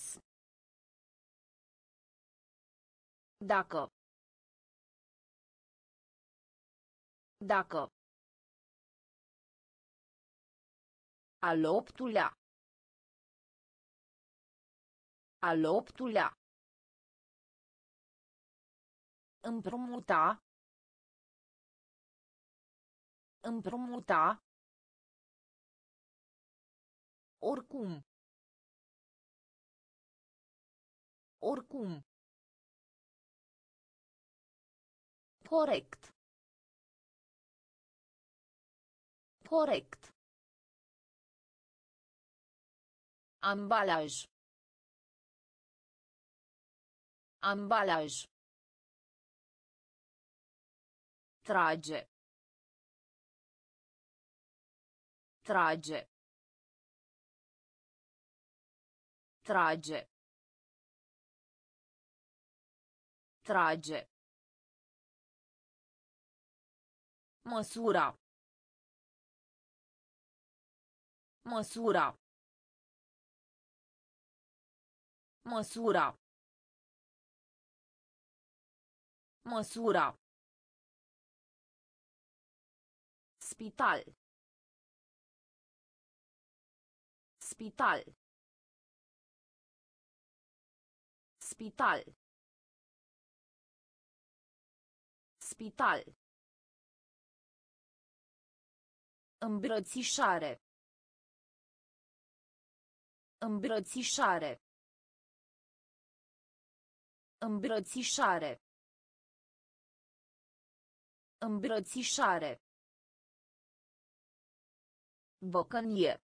Dacă. Dacă. Al optulea. Al optulea. Împrumuta. Împrumuta. Oricum. Oricum. Corect. Corect. Ambalaj. Ambalaj. Trage. Trage. Trage. Trage. Măsura. Măsura. Măsura. Măsura. Spital. Spital. Spital. Spital. Îmbrățișare. Îmbrățișare. Îmbrățișare. Îmbrățișare. Bocănie.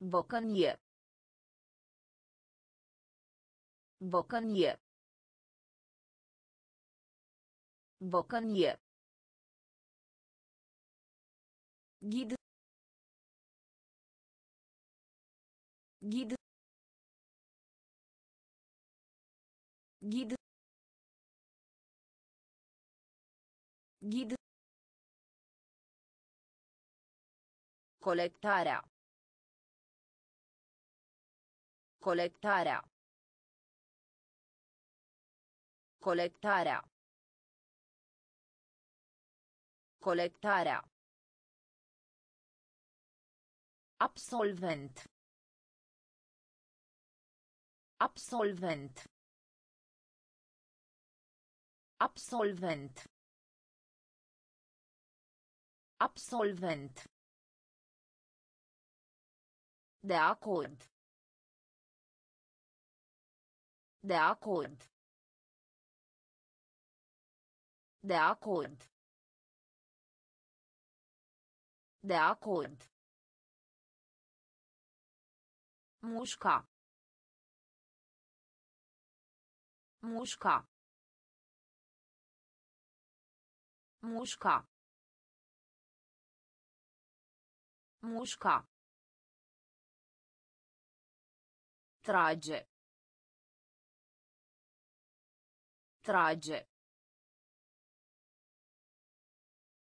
Bocănie. Bocănie. Bocănie. Ghid. Ghid. Ghid. Ghid. Colectarea. Colectarea. Colectarea. Colectarea. Absolvent. Absolvent. Absolvent. Absolvent. De acord. De acord. De acord. De acord. Mușca. Mușca. Mușca. Mușca. Trage. Trage.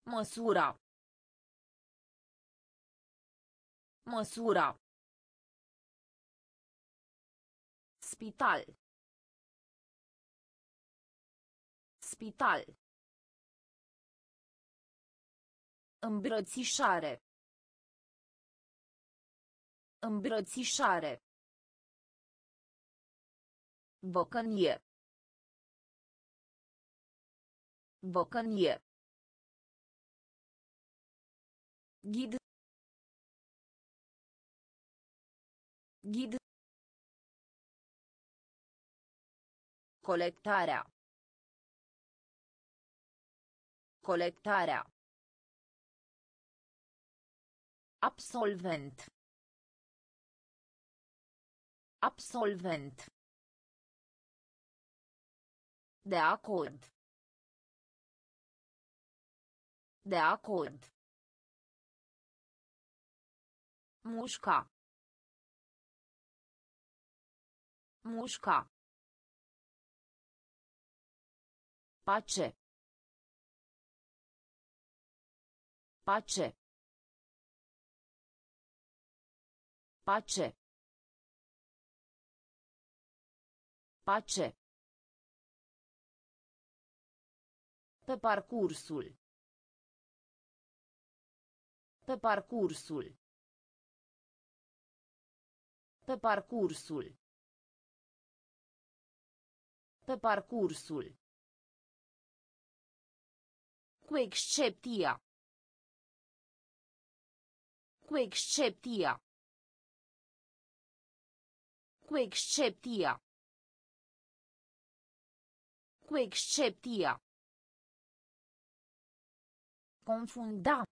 Măsura. Măsura. Spital. Spital. Îmbrățișare. Îmbrățișare. Bocănie. Bocănie. Ghid. Ghid. Colectarea. Colectarea. Absolvent. Absolvent. De acord. De acord. Mușca. Mușca. Pace. Pace. Pace. Pace. Pe parcursul. Pe parcursul. Pe parcursul. Pe parcursul. Cu excepția. Cu excepția. Cu excepția. Cu excepția. Confunda.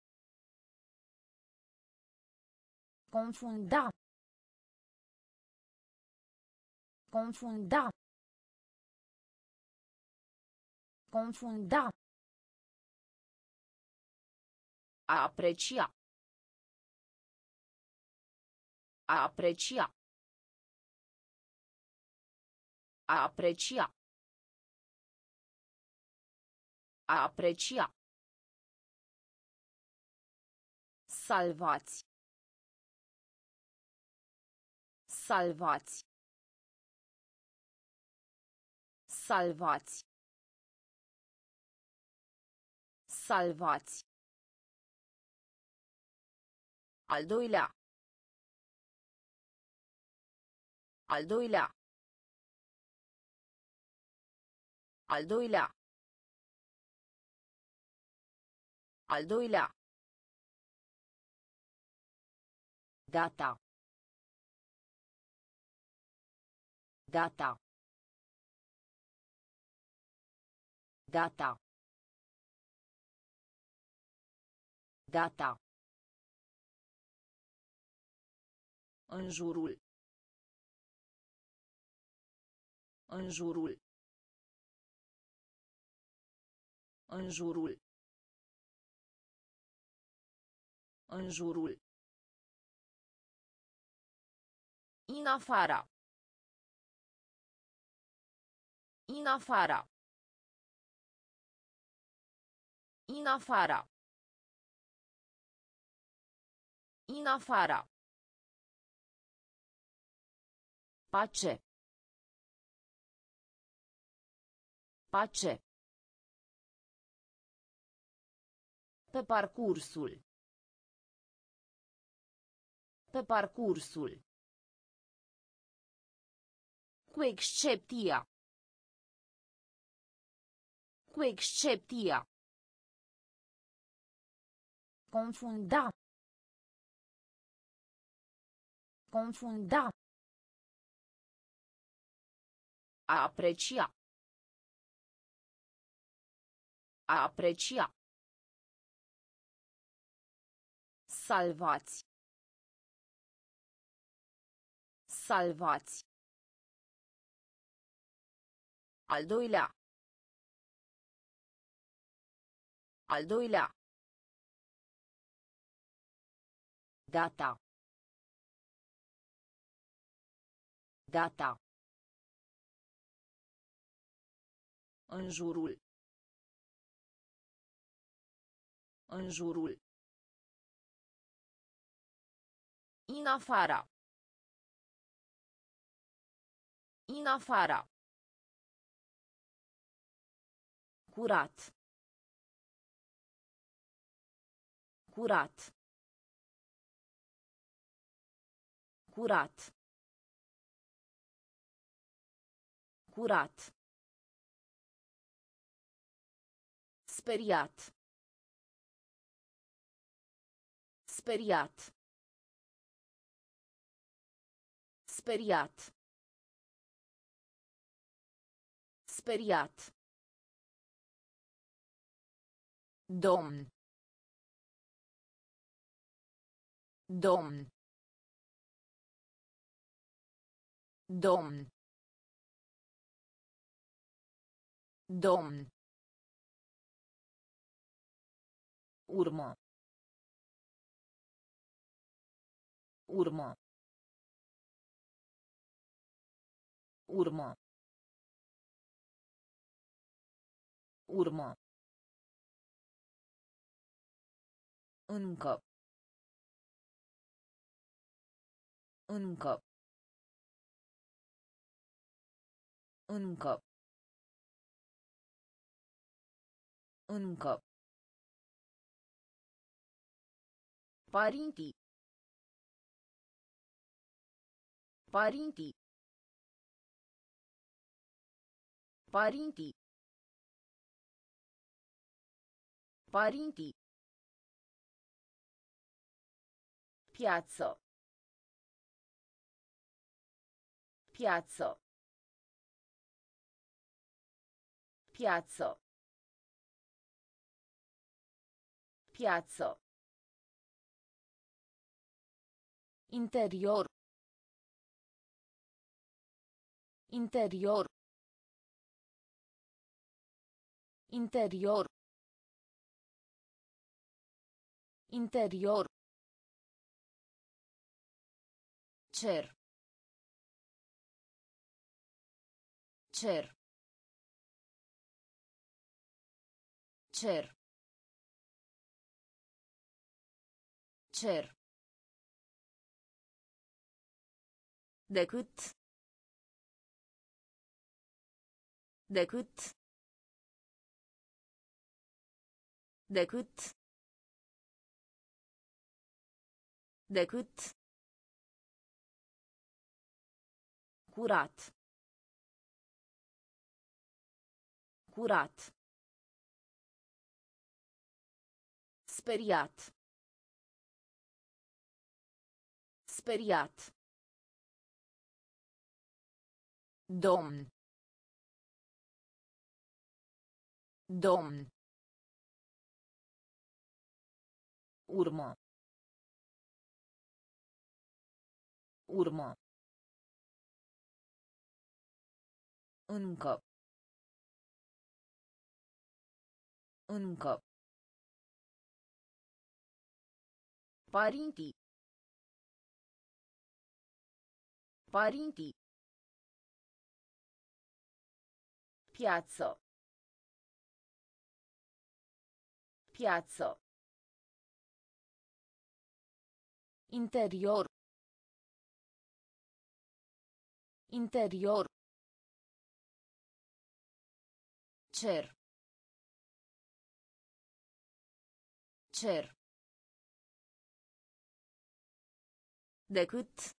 Confunda. Confunda. Confunda. A aprecia. A aprecia. A aprecia. A aprecia. Salvați. Salvați. Salvați. Salvați. Al doilea. Al doilea. Al doilea. Al doilea. Data. Data. Data. Data. În jurul. În jurul. În jurul. În jurul. În afara. În afara. În afara. În afara. Pace. Pace. Pe parcursul. Pe parcursul. Cu excepția. Cu excepția. Confunda. Confunda. A aprecia. A aprecia. Salvați. Salvați. Al doilea. Al doilea. Data. Data. În jurul. În jurul. În afara. În afara. Curat. Curat. Curat. Curat. Speriat. Speriat. Speriat. Speriat. Domn. Domn. Domn. Domn. Urmă. Urmă. Urmă. Urmă. Încă. Încă. Încă. Încă. Părinții. Părinții. Părinții. Părinții. Piață. Piață. Piață. Piață. Interior. Interior. Interior. Interior. Cer. Cer. Cer. Cer. decât decât decât decât curat. Curat. Speriat. Speriat. Domn. Domn. Urmă. Urmă Încă. Încă. Părinții. Părinții. Piață. Piață. Interior. Interior. Cer. Cer. Decât.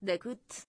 Decât.